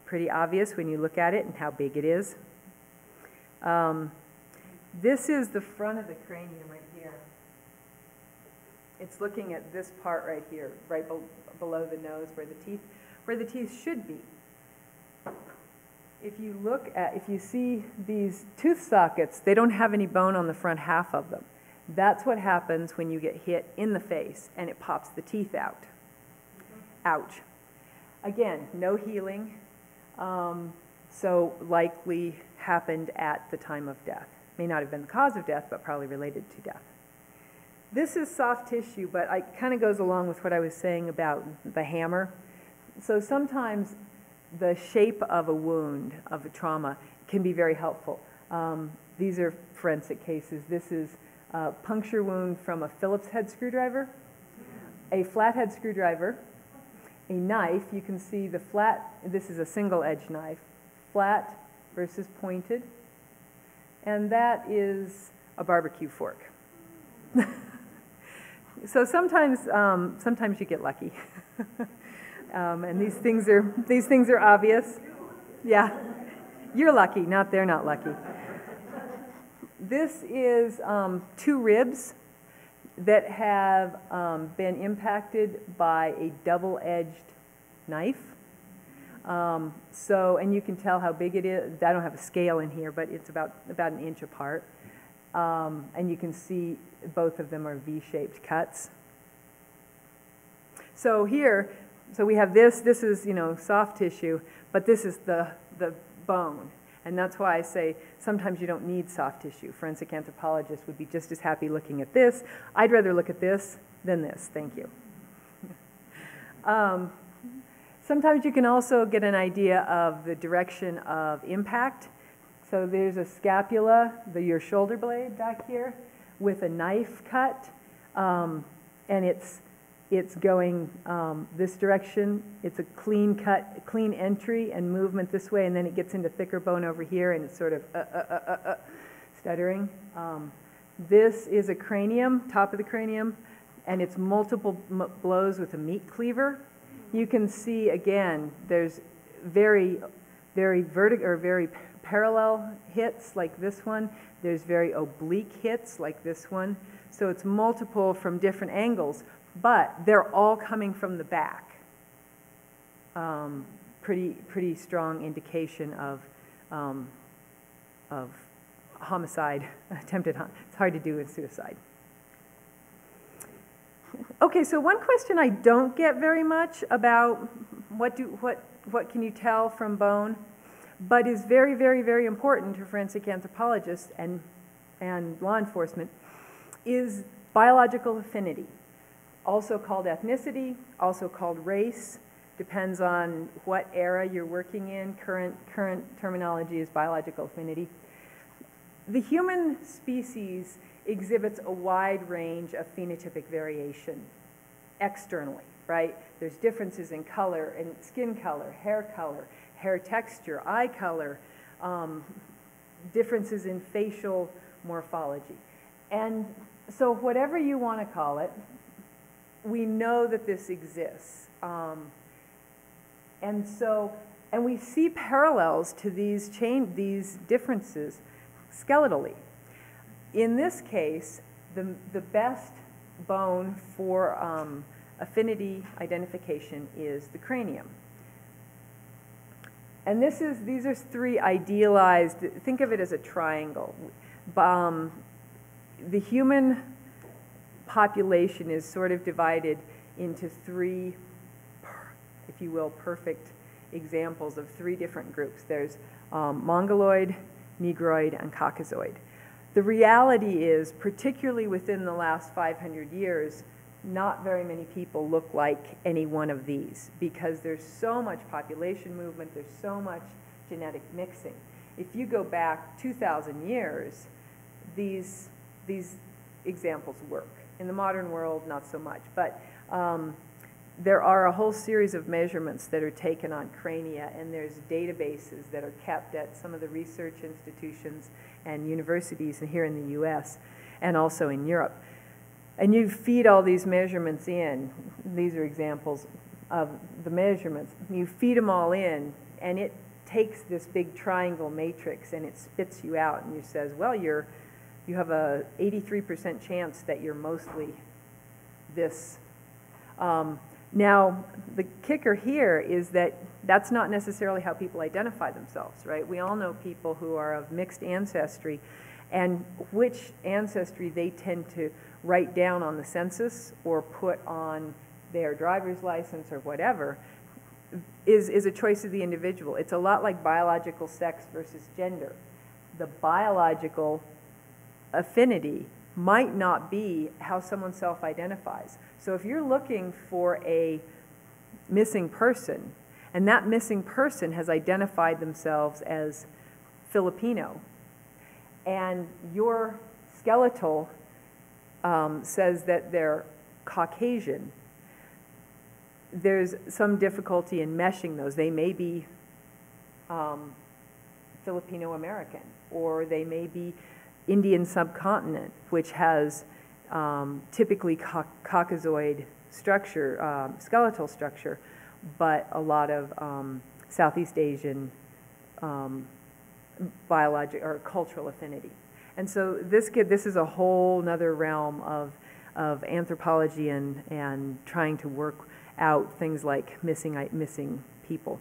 Pretty obvious when you look at it and how big it is. Um, this is the front of the cranium right here. It's looking at this part right here, right be- below the nose where the teeth, where the teeth should be. If you look at, if you see these tooth sockets, they don't have any bone on the front half of them. That's what happens when you get hit in the face and it pops the teeth out. Ouch. Again, no healing, um, so likely happened at the time of death. May not have been the cause of death, but probably related to death. This is soft tissue, but it kind of goes along with what I was saying about the hammer. So sometimes the shape of a wound, of a trauma, can be very helpful. Um, these are forensic cases. This is a puncture wound from a Phillips head screwdriver, a flathead screwdriver, a knife. You can see the flat, this is a single edge knife, flat versus pointed. And that is a barbecue fork. [laughs] so sometimes, um, sometimes you get lucky. [laughs] um, and these things are these things are obvious. Yeah, you're lucky. Not they're not lucky. This is um, two ribs that have um, been impacted by a double-edged knife. Um, so, and you can tell how big it is. I don't have a scale in here, but it's about about an inch apart. Um, and you can see both of them are V-shaped cuts. So here, so we have this, this is, you know, soft tissue, but this is the, the bone. And that's why I say sometimes you don't need soft tissue. Forensic anthropologists would be just as happy looking at this. I'd rather look at this than this, thank you. [laughs] um, sometimes you can also get an idea of the direction of impact. So there's a scapula, the, your shoulder blade back here, with a knife cut, um, and it's it's going um, this direction. It's a clean cut, clean entry and movement this way, and then it gets into thicker bone over here, and it's sort of uh, uh, uh, uh, uh, stuttering. Um, this is a cranium, top of the cranium, and it's multiple blows with a meat cleaver. You can see again, there's very, very vertical or very parallel hits like this one. There's very oblique hits like this one. So it's multiple from different angles, but they're all coming from the back. Um, pretty, pretty strong indication of, um, of homicide, [laughs] attempted. It's hard to do with suicide. Okay, so one question I don't get very much about what do what what can you tell from bone, but is very very very important to forensic anthropologists and and law enforcement is biological affinity, also called ethnicity, also called race. Depends on what era you're working in. Current current terminology is biological affinity. The human species exhibits a wide range of phenotypic variation externally, right? There's differences in color and skin color, hair color, hair texture, eye color, um, differences in facial morphology. And so, whatever you want to call it, we know that this exists. Um, and so, and we see parallels to these chain, these differences skeletally. In this case, the, the best bone for um, affinity identification is the cranium. And this is, these are three idealized, think of it as a triangle. Um, the human population is sort of divided into three, if you will, perfect examples of three different groups. There's um, Mongoloid, Negroid, and Caucasoid. The reality is, particularly within the last 500 years, not very many people look like any one of these because there's so much population movement, there's so much genetic mixing. If you go back 2,000 years, these, these examples work. In the modern world, not so much. But um, there are a whole series of measurements that are taken on crania, and there's databases that are kept at some of the research institutions and universities here in the US and also in Europe. And you feed all these measurements in. These are examples of the measurements. You feed them all in, and it takes this big triangle matrix and it spits you out and you says, well, you're, you have a 83% chance that you're mostly this. Um, now, the kicker here is that that's not necessarily how people identify themselves, right? We all know people who are of mixed ancestry, and which ancestry they tend to write down on the census or put on their driver's license or whatever is, is a choice of the individual. It's a lot like biological sex versus gender. The biological affinity might not be how someone self identifies. So if you're looking for a missing person, and that missing person has identified themselves as Filipino, and your skeletal um, says that they're Caucasian, there's some difficulty in meshing those. They may be um, Filipino American, or they may be Indian subcontinent, which has um, typically ca- Caucasoid structure, um, skeletal structure, but a lot of um, Southeast Asian um, biologic or cultural affinity. And so this get, this is a whole other realm of, of anthropology and, and trying to work out things like missing, missing people.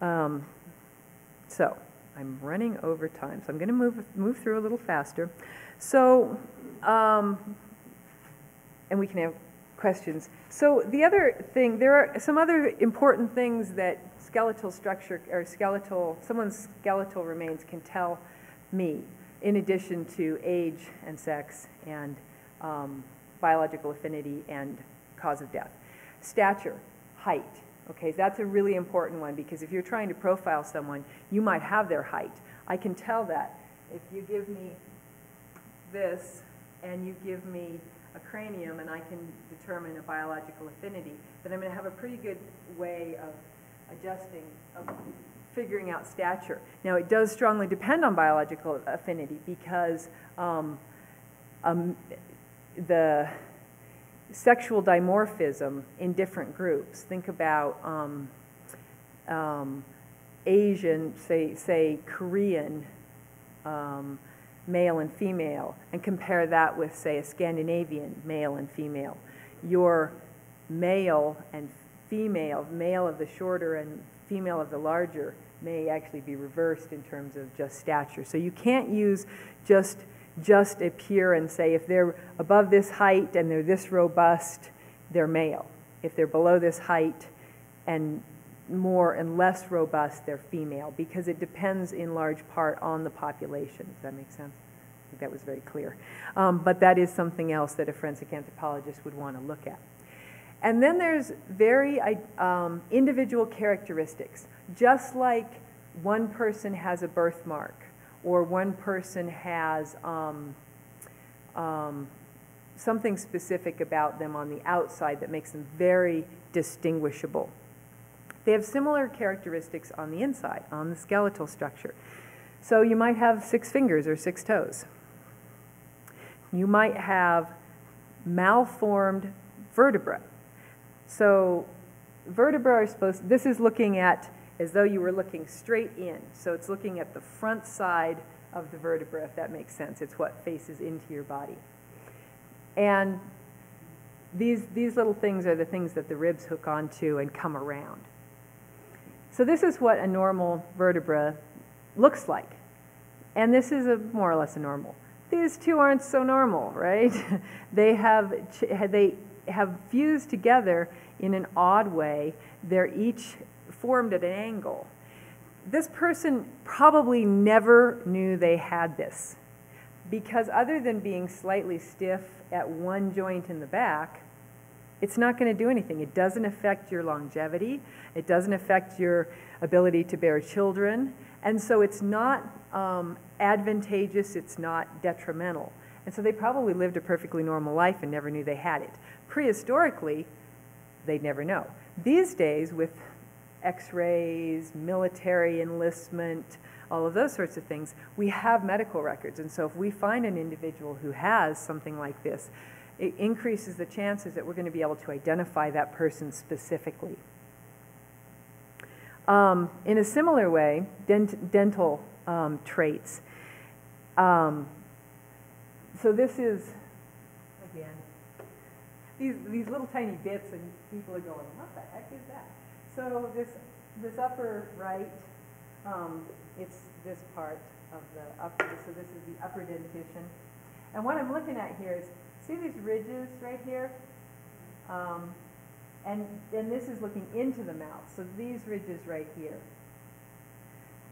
Um, so I'm running over time, so I'm going to move, move through a little faster. So, um, and we can have questions. So the other thing, there are some other important things that skeletal structure or skeletal, someone's skeletal remains can tell me, in addition to age and sex and um, biological affinity and cause of death. Stature, height. Okay, that's a really important one because if you're trying to profile someone, you might have their height. I can tell that if you give me this and you give me a cranium and I can determine a biological affinity, then I'm going to have a pretty good way of adjusting, of figuring out stature. Now, it does strongly depend on biological affinity because um, um, the sexual dimorphism in different groups. Think about um, um, Asian, say, say Korean um, male and female, and compare that with, say, a Scandinavian male and female. Your male and female, male of the shorter and female of the larger, may actually be reversed in terms of just stature. So you can't use just just appear and say if they're above this height and they're this robust, they're male. If they're below this height and more and less robust, they're female, because it depends in large part on the population. Does that make sense? I think that was very clear. Um, but that is something else that a forensic anthropologist would want to look at. And then there's very um, individual characteristics. Just like one person has a birthmark, or one person has um, um, something specific about them on the outside that makes them very distinguishable. They have similar characteristics on the inside, on the skeletal structure. So you might have six fingers or six toes. You might have malformed vertebrae. So vertebrae are supposed, this is looking at as though you were looking straight in. So it's looking at the front side of the vertebra, if that makes sense. It's what faces into your body. And these, these little things are the things that the ribs hook onto and come around. So this is what a normal vertebra looks like. And this is a more or less a normal. These two aren't so normal, right? [laughs] they have they have fused together in an odd way. They're each formed at an angle. this person probably never knew they had this because other than being slightly stiff at one joint in the back, it's not going to do anything. It doesn't affect your longevity. It doesn't affect your ability to bear children. And so it's not um, advantageous, it's not detrimental. And so they probably lived a perfectly normal life and never knew they had it. Prehistorically, they'd never know. These days, with x-rays, military enlistment, all of those sorts of things, we have medical records. And so if we find an individual who has something like this, it increases the chances that we're going to be able to identify that person specifically. Um, in a similar way, dent dental um, traits. Um, so this is, again, these, these little tiny bits and people are going, what the heck is that? So this, this upper right, um, it's this part of the upper, so this is the upper dentition. And what I'm looking at here is, see these ridges right here? Um, and, and this is looking into the mouth, so these ridges right here.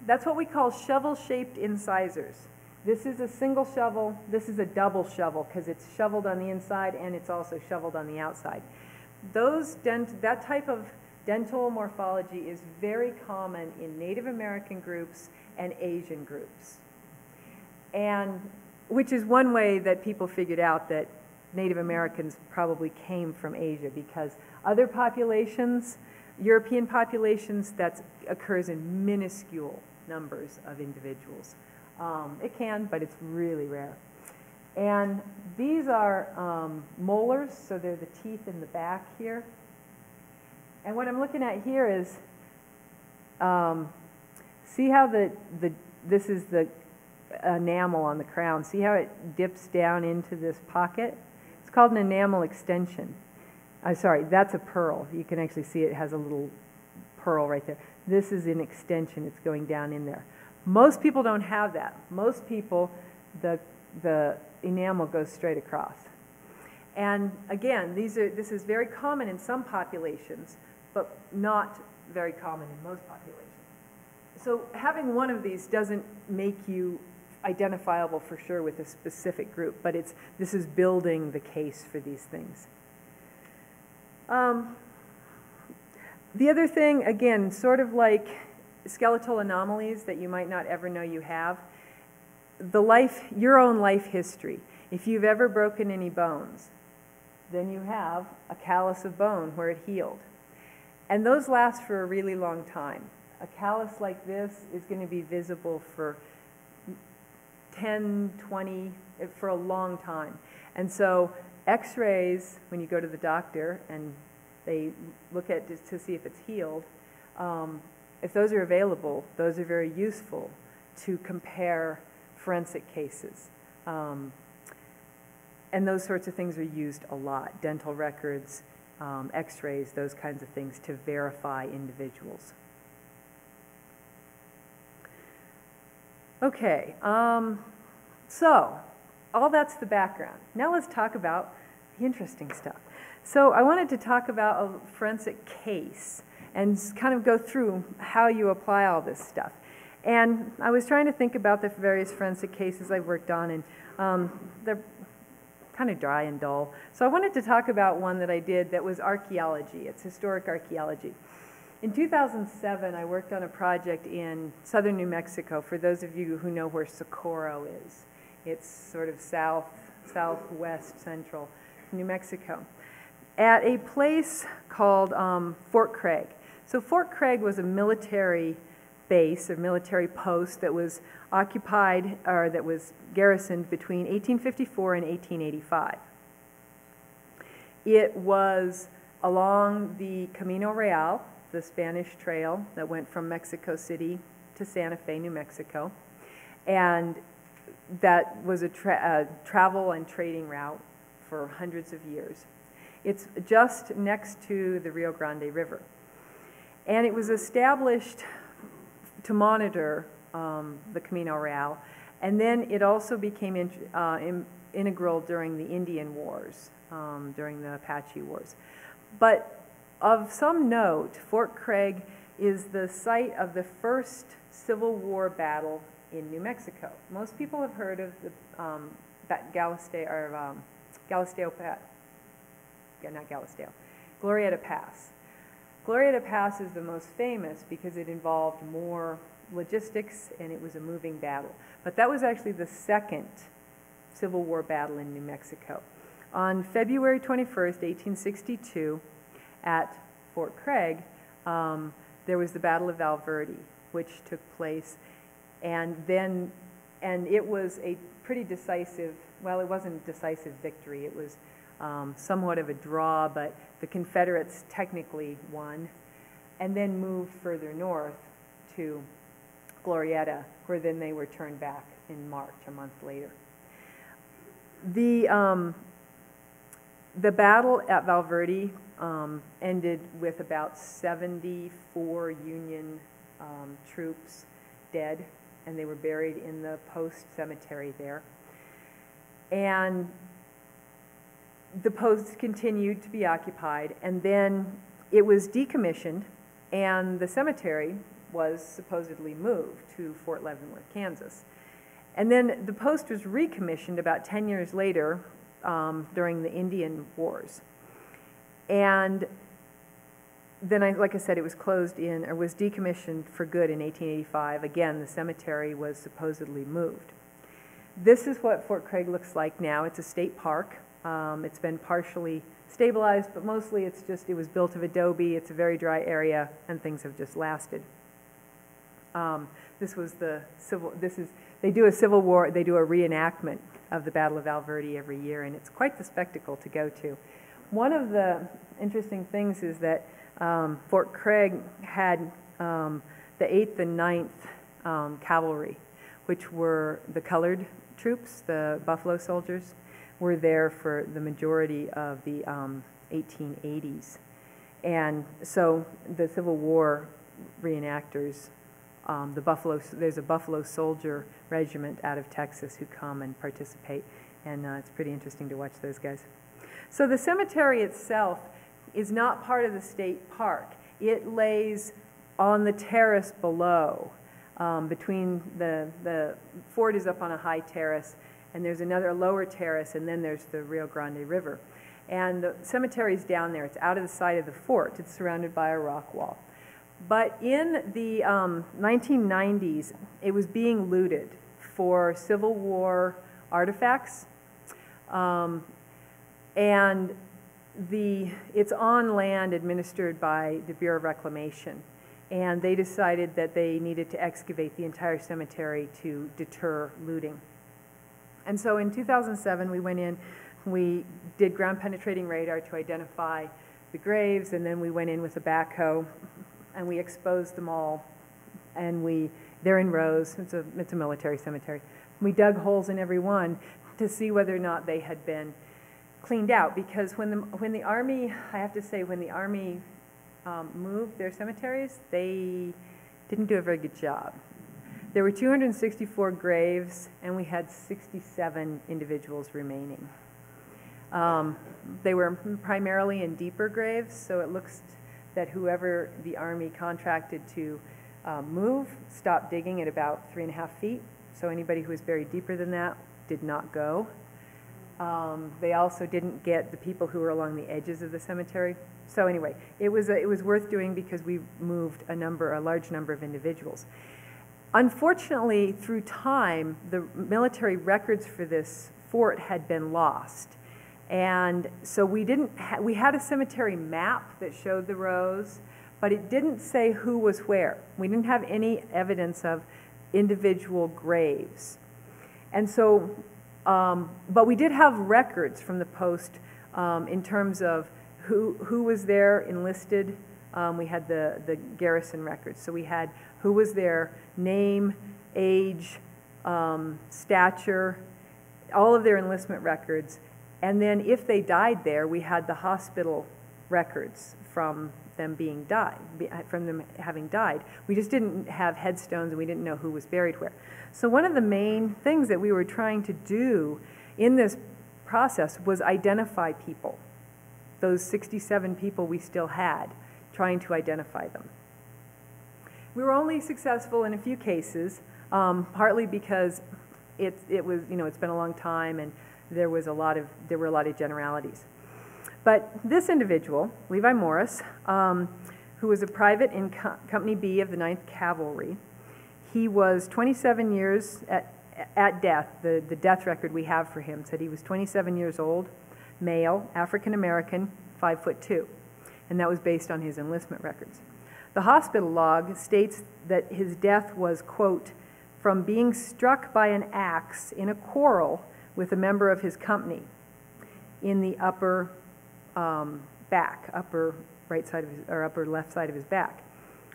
That's what we call shovel-shaped incisors. This is a single shovel, this is a double shovel because it's shoveled on the inside and it's also shoveled on the outside. Those dent, that type of dental morphology is very common in Native American groups and Asian groups. And which is one way that people figured out that Native Americans probably came from Asia because other populations, European populations, that occurs in minuscule numbers of individuals. Um, it can, but it's really rare. And these are um, molars, so they're the teeth in the back here. And what I'm looking at here is, um, see how the, the, this is the enamel on the crown. See how it dips down into this pocket? It's called an enamel extension. I'm sorry, that's a pearl. You can actually see it has a little pearl right there. This is an extension. It's going down in there. Most people don't have that. Most people, the, the enamel goes straight across. And again, these are, this is very common in some populations, but not very common in most populations. So having one of these doesn't make you identifiable for sure with a specific group, but it's, this is building the case for these things. Um, the other thing, again, sort of like skeletal anomalies that you might not ever know you have, the life, your own life history. If you've ever broken any bones, then you have a callus of bone where it healed. And those last for a really long time. A callus like this is going to be visible for 10, 20, for a long time. And so x-rays, when you go to the doctor and they look at to see if it's healed, um, if those are available, those are very useful to compare forensic cases. Um, and those sorts of things are used a lot. Dental records, um, x-rays, those kinds of things to verify individuals. Okay, um, so all that's the background. Now let's talk about the interesting stuff. So I wanted to talk about a forensic case and kind of go through how you apply all this stuff. And I was trying to think about the various forensic cases I've worked on, and um, kind of dry and dull. So I wanted to talk about one that I did that was archaeology. It's historic archaeology. In 2007, I worked on a project in southern New Mexico, for those of you who know where Socorro is. It's sort of south, southwest central New Mexico, at a place called um, Fort Craig. So Fort Craig was a military base, a military post that was occupied or that was garrisoned between 1854 and 1885. It was along the Camino Real, the Spanish trail that went from Mexico City to Santa Fe, New Mexico. And that was a tra travel and trading route for hundreds of years. It's just next to the Rio Grande River. And it was established to monitor um, the Camino Real. And then it also became in, uh, in, integral during the Indian Wars, um, during the Apache Wars. But of some note, Fort Craig is the site of the first Civil War battle in New Mexico. Most people have heard of the um, Galisteo, or um, Galisteo Pass. Yeah, not Galisteo. Glorieta Pass. Glorieta Pass is the most famous because it involved more logistics and it was a moving battle. But that was actually the second Civil War battle in New Mexico. On February 21st, 1862, at Fort Craig, um, there was the Battle of Val Verde, which took place. And then, and it was a pretty decisive, well, it wasn't a decisive victory. It was um, somewhat of a draw, but the Confederates technically won. And then moved further north to Glorieta, where then they were turned back in March, a month later. The, um, the battle at Val Verde um, ended with about 74 Union um, troops dead, and they were buried in the post cemetery there. And the post continued to be occupied, and then it was decommissioned, and the cemetery was supposedly moved to Fort Leavenworth, Kansas. And then the post was recommissioned about 10 years later um, during the Indian Wars. And then, I, like I said, it was closed in, or was decommissioned for good in 1885. Again, the cemetery was supposedly moved. This is what Fort Craig looks like now. It's a state park. Um, it's been partially stabilized, but mostly it's just, it was built of adobe. It's a very dry area, and things have just lasted. Um, this was the civil, this is, they do a Civil War, they do a reenactment of the Battle of Val every year, and it's quite the spectacle to go to. One of the interesting things is that um, Fort Craig had um, the 8th and 9th um, Cavalry, which were the colored troops, the Buffalo soldiers, were there for the majority of the 1880s. Um, and so the Civil War reenactors um, the Buffalo, there's a Buffalo Soldier Regiment out of Texas who come and participate, and uh, it's pretty interesting to watch those guys. So the cemetery itself is not part of the state park. It lays on the terrace below, um, between the, the fort is up on a high terrace, and there's another lower terrace, and then there's the Rio Grande River. And the cemetery is down there. It's out of the side of the fort. It's surrounded by a rock wall. But in the um, 1990s, it was being looted for Civil War artifacts. Um, and the, it's on land administered by the Bureau of Reclamation. And they decided that they needed to excavate the entire cemetery to deter looting. And so in 2007, we went in, we did ground penetrating radar to identify the graves, and then we went in with a backhoe and we exposed them all, and we, they're in rows, it's a, it's a military cemetery. We dug holes in every one to see whether or not they had been cleaned out, because when the, when the Army, I have to say, when the Army um, moved their cemeteries, they didn't do a very good job. There were 264 graves, and we had 67 individuals remaining. Um, they were primarily in deeper graves, so it looks that whoever the Army contracted to um, move stopped digging at about three and a half feet. So anybody who was buried deeper than that did not go. Um, they also didn't get the people who were along the edges of the cemetery. So anyway, it was, a, it was worth doing because we moved a number, a large number of individuals. Unfortunately, through time, the military records for this fort had been lost. And so we didn't, we had a cemetery map that showed the rows, but it didn't say who was where. We didn't have any evidence of individual graves. And so, um, but we did have records from the post um, in terms of who, who was there enlisted. Um, we had the, the garrison records. So we had who was there, name, age, um, stature, all of their enlistment records. And then if they died there, we had the hospital records from them being died, from them having died. We just didn't have headstones and we didn't know who was buried where. So one of the main things that we were trying to do in this process was identify people. Those 67 people we still had, trying to identify them. We were only successful in a few cases, um, partly because it, it was, you know, it's been a long time and there was a lot of, there were a lot of generalities. But this individual, Levi Morris, um, who was a private in Co- Company B of the 9th Cavalry, he was 27 years at, at death. The, the death record we have for him said he was 27 years old, male, African American, 5 foot 2. And that was based on his enlistment records. The hospital log states that his death was, quote, from being struck by an axe in a quarrel with a member of his company in the upper um, back, upper right side of his, or upper left side of his back.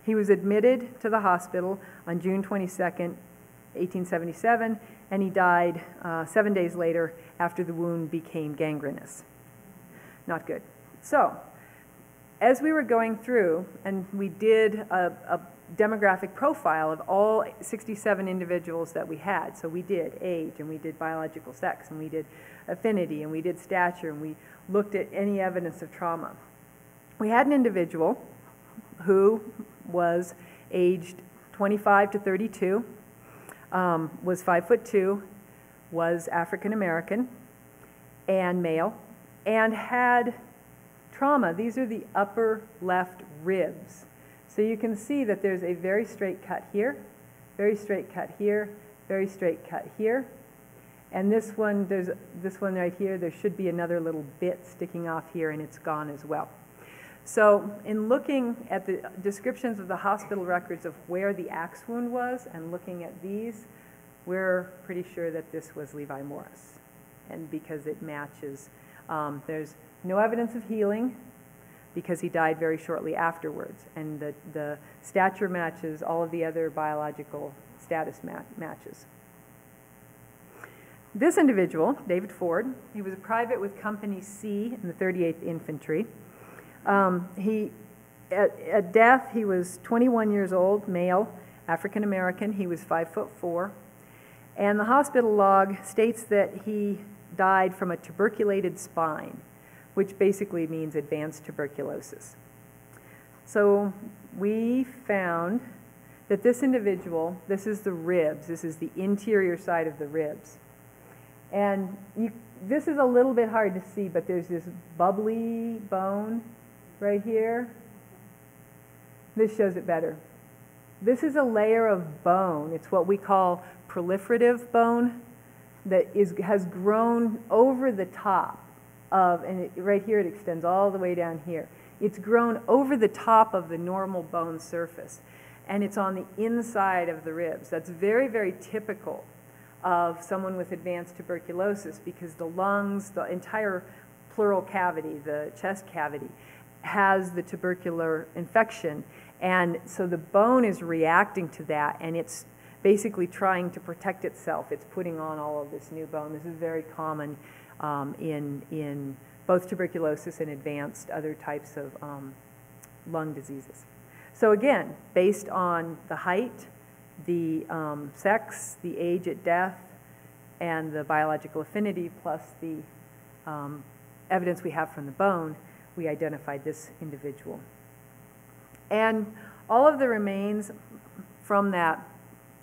He was admitted to the hospital on June 22nd, 1877, and he died uh, seven days later after the wound became gangrenous. Not good. So, as we were going through, and we did a, a demographic profile of all 67 individuals that we had. So we did age, and we did biological sex, and we did affinity, and we did stature, and we looked at any evidence of trauma. We had an individual who was aged 25 to 32, um, was five foot two, was African American and male, and had trauma. These are the upper left ribs. So you can see that there's a very straight cut here, very straight cut here, very straight cut here. And this one, there's this one right here, there should be another little bit sticking off here and it's gone as well. So in looking at the descriptions of the hospital records of where the axe wound was and looking at these, we're pretty sure that this was Levi Morris. And because it matches, um, there's no evidence of healing because he died very shortly afterwards. And the, the stature matches all of the other biological status mat matches. This individual, David Ford, he was a private with Company C in the 38th Infantry. Um, he, at, at death, he was 21 years old, male, African American. He was five foot four. And the hospital log states that he died from a tuberculated spine, which basically means advanced tuberculosis. So we found that this individual, this is the ribs, this is the interior side of the ribs. And you, this is a little bit hard to see, but there's this bubbly bone right here. This shows it better. This is a layer of bone. It's what we call proliferative bone that is, has grown over the top of, and it, right here it extends all the way down here. It's grown over the top of the normal bone surface, and it's on the inside of the ribs. That's very, very typical of someone with advanced tuberculosis because the lungs, the entire pleural cavity, the chest cavity, has the tubercular infection. And so the bone is reacting to that and it's basically trying to protect itself. It's putting on all of this new bone. This is very common um, in, in both tuberculosis and advanced other types of um, lung diseases. So again, based on the height, the um, sex, the age at death, and the biological affinity, plus the um, evidence we have from the bone, we identified this individual. And all of the remains from that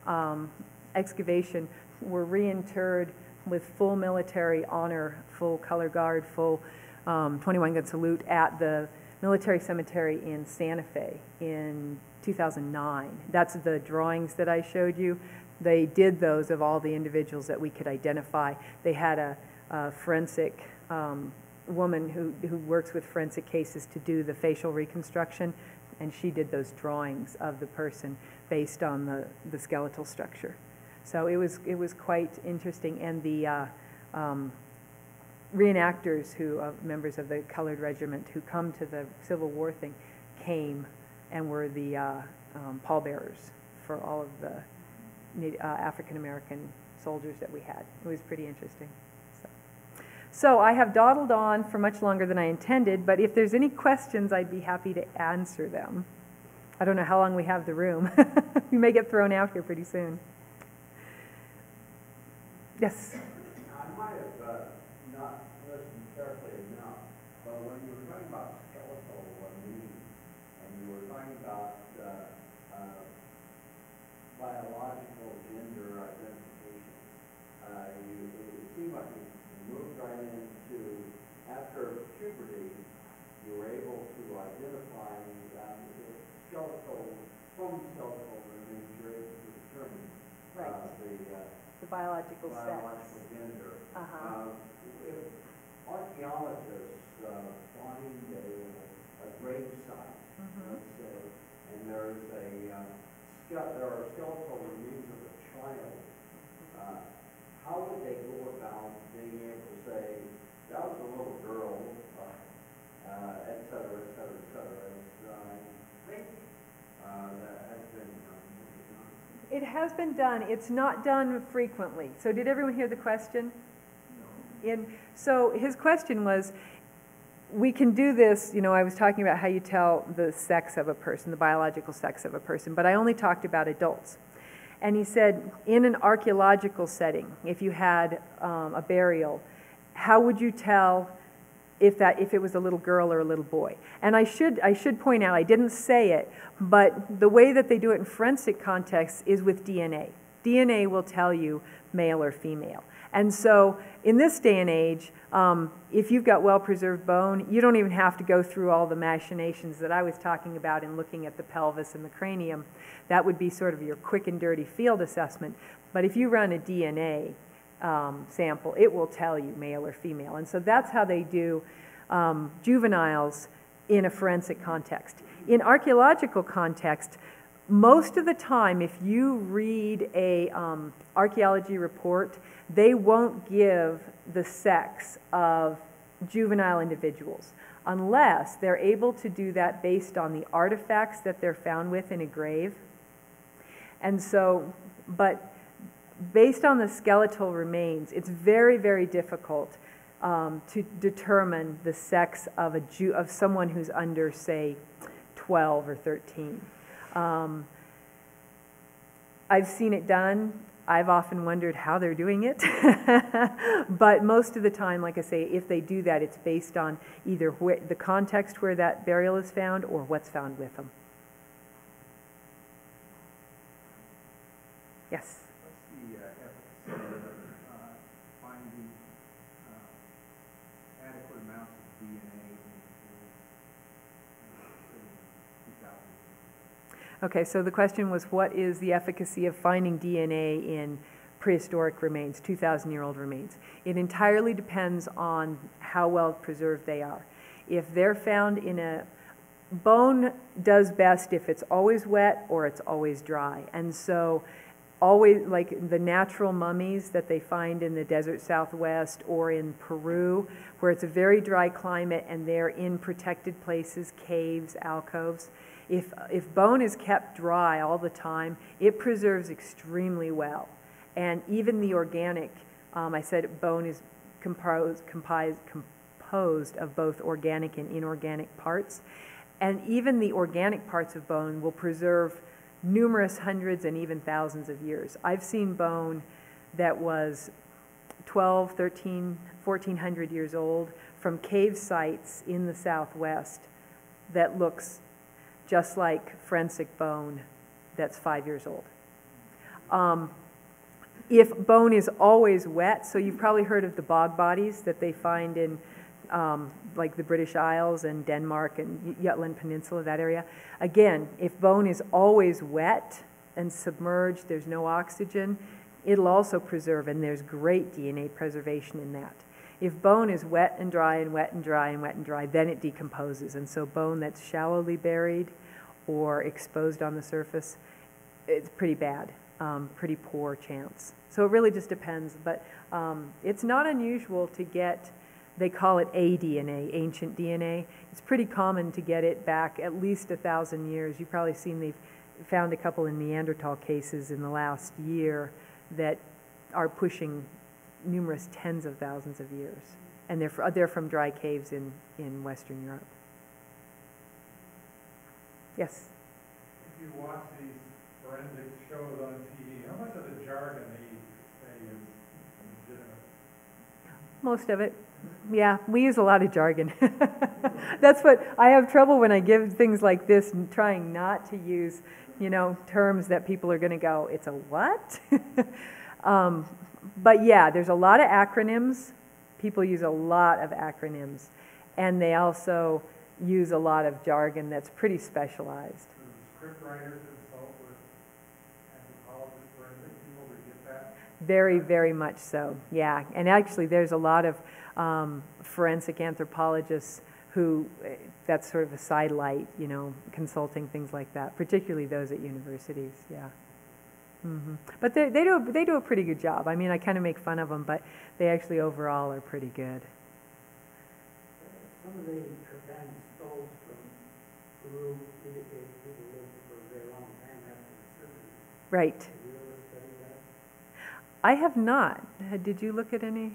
um, excavation were reinterred with full military honor, full color guard, full um, 21 gun salute at the military cemetery in Santa Fe in 2009. That's the drawings that I showed you. They did those of all the individuals that we could identify. They had a, a forensic um, woman who, who works with forensic cases to do the facial reconstruction, and she did those drawings of the person based on the, the skeletal structure. So it was, it was quite interesting, and the uh, um, reenactors who, uh, members of the colored regiment who come to the Civil War thing, came and were the uh, um, pallbearers for all of the uh, African American soldiers that we had. It was pretty interesting. So. so I have dawdled on for much longer than I intended, but if there's any questions, I'd be happy to answer them. I don't know how long we have the room. [laughs] we may get thrown out here pretty soon. Yes? I might have uh, not listened carefully enough, but when you were talking about skeletal meaning, and you were talking about uh, uh, biological gender identification. Uh, you, it seemed like you moved right into, after puberty, you were able to identify, um, the skeletal, from skeletal remains, you're able to determine, uh, the, uh, The biological biological gender. Uh-huh. Uh, If archaeologists uh, find a, a grave site, Mhm. let's say, and there's a, uh, ske- there are skeletal remains of a child, uh, how would they go about being able to say, that was a little girl, uh, uh, et cetera, et cetera, et cetera? It's, uh, I think, uh, that has been, um, It has been done, it's not done frequently. So did everyone hear the question? In, so his question was, we can do this, you know, I was talking about how you tell the sex of a person, the biological sex of a person, but I only talked about adults. And he said, in an archaeological setting, if you had um, a burial, how would you tell if that if it was a little girl or a little boy? And I should I should point out, I didn't say it, but the way that they do it in forensic contexts is with DNA. DNA will tell you male or female. And so, in this day and age, um, if you've got well preserved bone, you don't even have to go through all the machinations that I was talking about in looking at the pelvis and the cranium. That would be sort of your quick and dirty field assessment. But if you run a DNA um, sample, it will tell you male or female. And so that's how they do um, juveniles in a forensic context. In archaeological context, most of the time, if you read a um, archaeology report, they won't give the sex of juvenile individuals unless they're able to do that based on the artifacts that they're found with in a grave. And so, but based on the skeletal remains, it's very, very difficult um, to determine the sex of a Jew, of someone who's under, say, 12 or 13. Um, I've seen it done. I've often wondered how they're doing it. [laughs] but most of the time, like I say, if they do that, it's based on either the context where that burial is found or what's found with them. Yes. Uh, of uh, finding uh, adequate amounts of DNA uh, say, 2000? Okay, so the question was what is the efficacy of finding DNA in prehistoric remains, 2,000 year old remains? It entirely depends on how well preserved they are. If they're found in a bone does best if it's always wet or it's always dry. And so always like the natural mummies that they find in the desert southwest or in Peru where it's a very dry climate and they're in protected places, caves, alcoves. If if bone is kept dry all the time, it preserves extremely well. And even the organic, um, I said bone is composed, composed, composed of both organic and inorganic parts. And even the organic parts of bone will preserve numerous hundreds and even thousands of years. I've seen bone that was 12, 13, 1400 years old from cave sites in the southwest that looks just like forensic bone that's five years old. Um, if bone is always wet, so you've probably heard of the bog bodies that they find in um, like the British Isles and Denmark and Jutland Peninsula, that area. Again, if bone is always wet and submerged, there's no oxygen, it'll also preserve, and there's great DNA preservation in that. If bone is wet and dry and wet and dry and wet and dry, then it decomposes. And so bone that's shallowly buried or exposed on the surface, it's pretty bad, um, pretty poor chance. So it really just depends. But um, it's not unusual to get they call it aDNA, ancient DNA. It's pretty common to get it back at least a thousand years. You've probably seen they've found a couple in Neanderthal cases in the last year that are pushing numerous tens of thousands of years. And they're, they're from dry caves in, in Western Europe. Yes? If you watch these forensic shows on TV, how much of the jargon they say is legitimate? Most of it. Yeah, we use a lot of jargon. [laughs] That's what I have trouble when I give things like this trying not to use you know, terms that people are going to go, it's a what? [laughs] um, but yeah, there's a lot of acronyms. People use a lot of acronyms. And they also use a lot of jargon that's pretty specialized script writers consult with anthropologists, forensic people to get that? Very, very much so, yeah. And actually, there's a lot of um, forensic anthropologists who, eh, that's sort of a sidelight, you know, consulting, things like that, particularly those at universities, yeah. hmm But they, they do, they do a pretty good job. I mean, I kind of make fun of them, but they actually overall are pretty good. Some of the trepanned skulls from Peru indicate people lived for a very long time after the surgery. Right. Have you ever studied that? I have not. Did you look at any?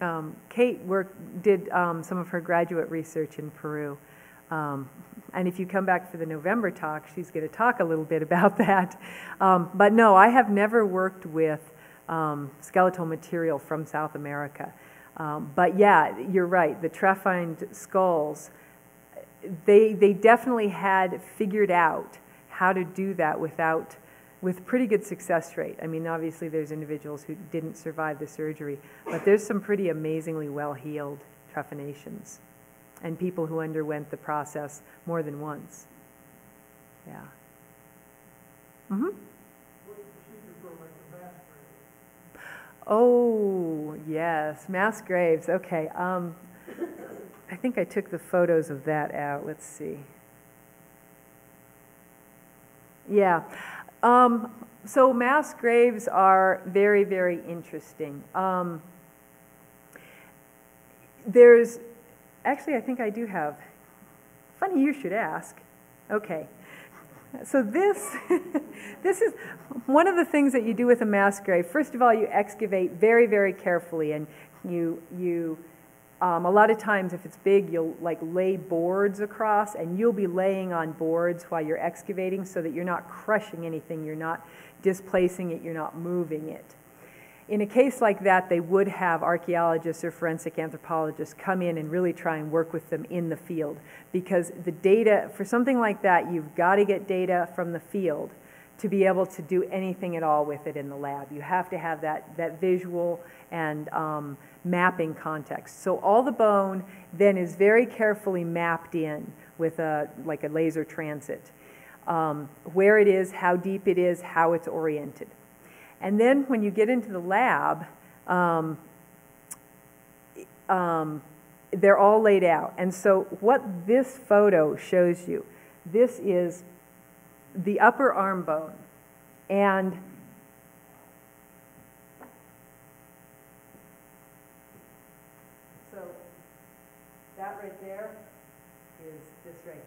Um, Kate worked, did um, some of her graduate research in Peru. Um, and if you come back for the November talk, she's going to talk a little bit [laughs] about that. Um, but no, I have never worked with um, skeletal material from South America. Um, but yeah, you're right. The trephined skulls, they, they definitely had figured out how to do that without with pretty good success rate. I mean, obviously, there's individuals who didn't survive the surgery, but there's some pretty amazingly well healed trephinations and people who underwent the process more than once. Yeah. Mm-hmm. What's the procedure for a mass grave? Oh, yes, mass graves. Okay. Um, I think I took the photos of that out. Let's see. Yeah. Um, so mass graves are very, very interesting. Um, there's, actually, I think I do have. Funny you should ask. Okay. So this, [laughs] this is one of the things that you do with a mass grave. First of all, you excavate very, very carefully, and you you. Um, a lot of times, if it's big, you'll like lay boards across, and you'll be laying on boards while you're excavating, so that you're not crushing anything, you're not displacing it, you're not moving it. In a case like that, they would have archaeologists or forensic anthropologists come in and really try and work with them in the field because the data, for something like that, you've got to get data from the field to be able to do anything at all with it in the lab. You have to have that, that visual and um, mapping context. So all the bone then is very carefully mapped in with a, like a laser transit. Um, where it is, how deep it is, how it's oriented. And then when you get into the lab, um, um, they're all laid out. And so what this photo shows you, this is the upper arm bone. And so that right there is this right here.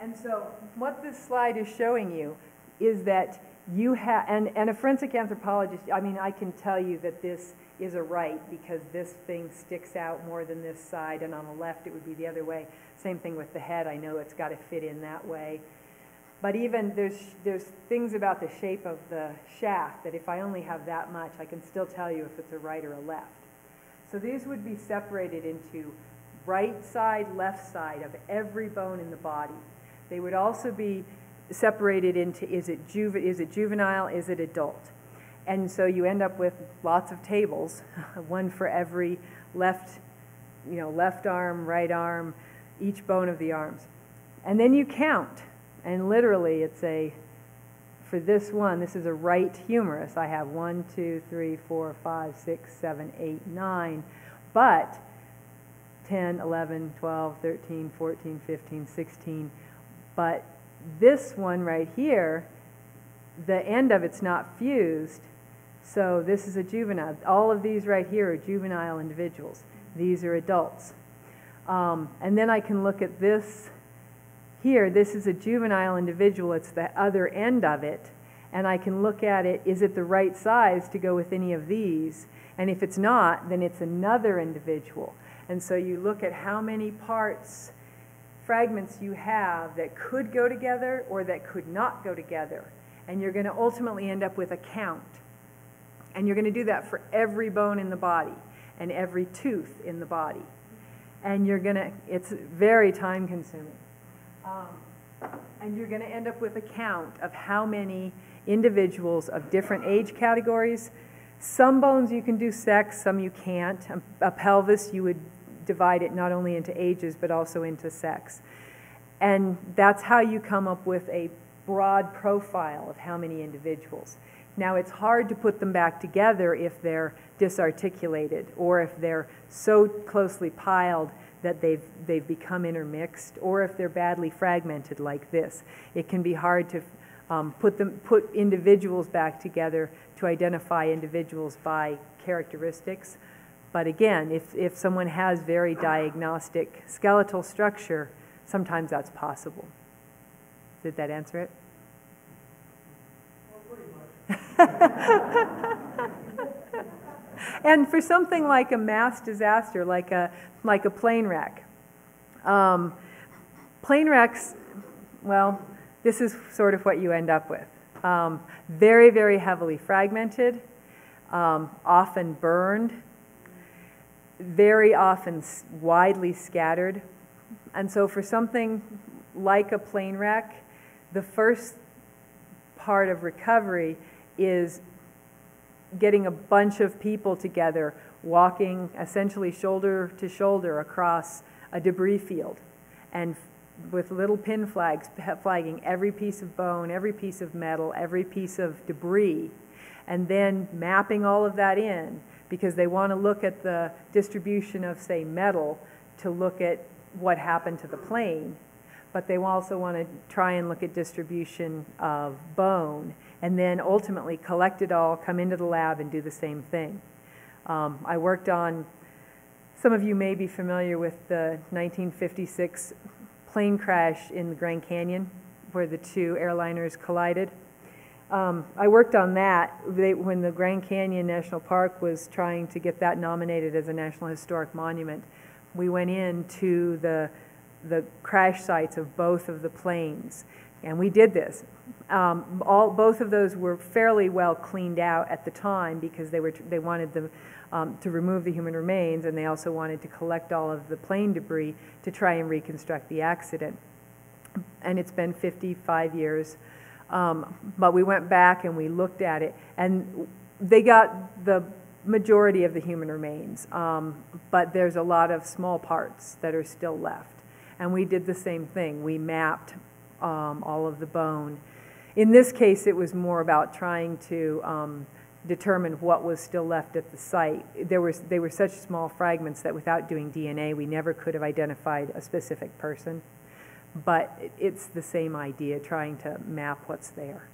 And so what this slide is showing you is that you have, and, and a forensic anthropologist, I mean, I can tell you that this is a right because this thing sticks out more than this side, and on the left it would be the other way. Same thing with the head, I know it's got to fit in that way. But even there's, there's things about the shape of the shaft that if I only have that much, I can still tell you if it's a right or a left. So these would be separated into right side, left side of every bone in the body. They would also be separated into is it, juve, is it juvenile, is it adult? And so you end up with lots of tables, [laughs] one for every left, you know, left arm, right arm, each bone of the arms. And then you count, and literally it's a, for this one, this is a right humerus. I have one, two, three, four, five, six, seven, eight, nine, but 10, 11, 12, 13, 14, 15, 16, but this one right here, the end of it's not fused, so this is a juvenile. All of these right here are juvenile individuals. These are adults. Um, and then I can look at this here. This is a juvenile individual. It's the other end of it. And I can look at it, is it the right size to go with any of these? And if it's not, then it's another individual. And so you look at how many parts fragments you have that could go together or that could not go together. And you're going to ultimately end up with a count. And you're going to do that for every bone in the body and every tooth in the body. And you're going to, it's very time consuming. Um, And you're gonna end up with a count of how many individuals of different age categories. Some bones you can do sex, some you can't. A pelvis, you would divide it not only into ages, but also into sex. And that's how you come up with a broad profile of how many individuals. Now, it's hard to put them back together if they're disarticulated or if they're so closely piled that they've, they've become intermixed or if they're badly fragmented like this. It can be hard to um, put, them, put individuals back together to identify individuals by characteristics. But again, if, if someone has very diagnostic skeletal structure, sometimes that's possible. Did that answer it? [laughs] and for something like a mass disaster, like a, like a plane wreck, um, plane wrecks, well, this is sort of what you end up with. Um, very, very heavily fragmented, um, often burned, very often widely scattered. And so for something like a plane wreck, the first part of recovery is getting a bunch of people together, walking essentially shoulder to shoulder across a debris field, and with little pin flags flagging every piece of bone, every piece of metal, every piece of debris, and then mapping all of that in because they want to look at the distribution of, say, metal to look at what happened to the plane but they also want to try and look at distribution of bone, and then ultimately collect it all, come into the lab, and do the same thing. Um, I worked on, some of you may be familiar with the 1956 plane crash in the Grand Canyon, where the two airliners collided. Um, I worked on that they, when the Grand Canyon National Park was trying to get that nominated as a National Historic Monument. We went into the the crash sites of both of the planes. And we did this. Um, all, both of those were fairly well cleaned out at the time because they, were, they wanted them, um, to remove the human remains and they also wanted to collect all of the plane debris to try and reconstruct the accident. And it's been 55 years. Um, but we went back and we looked at it, and they got the majority of the human remains, um, but there's a lot of small parts that are still left. And we did the same thing. We mapped um, all of the bone. In this case, it was more about trying to um, determine what was still left at the site. There was, they were such small fragments that without doing DNA, we never could have identified a specific person. But it's the same idea, trying to map what's there.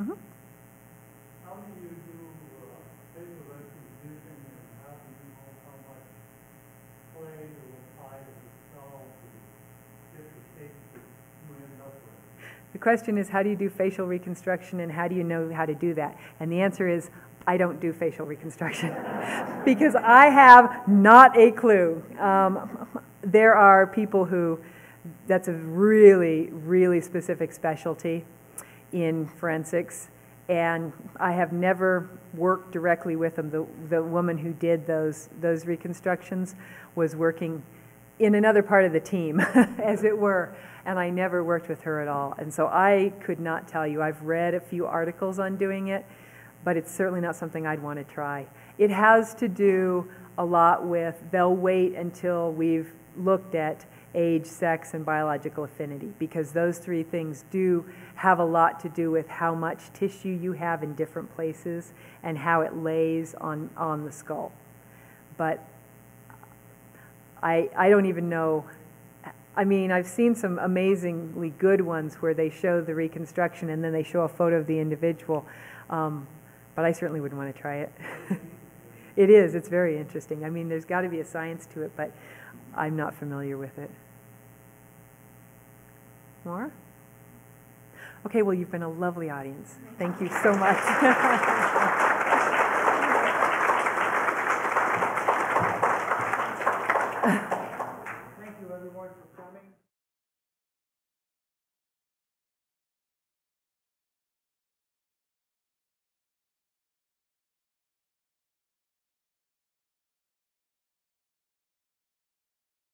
Mhm. How do you do, uh, visual recognition and how do you know how much clay to apply to the skull to get the shape that you end up with? The question is, how do you do facial reconstruction and how do you know how to do that? And the answer is, I don't do facial reconstruction [laughs] because I have not a clue. Um, there are people who, that's a really, really specific specialty in forensics, and I have never worked directly with them. The, the woman who did those, those reconstructions was working in another part of the team, [laughs] as it were, and I never worked with her at all. And so I could not tell you. I've read a few articles on doing it, but it's certainly not something I'd want to try. It has to do a lot with they'll wait until we've looked at age, sex, and biological affinity, because those three things do have a lot to do with how much tissue you have in different places and how it lays on, on the skull. But I, I don't even know. I mean, I've seen some amazingly good ones where they show the reconstruction and then they show a photo of the individual. Um, but I certainly wouldn't want to try it. [laughs] it is, it's very interesting. I mean, there's got to be a science to it, but I'm not familiar with it. More? Okay, well, you've been a lovely audience. Thank you so much. [laughs]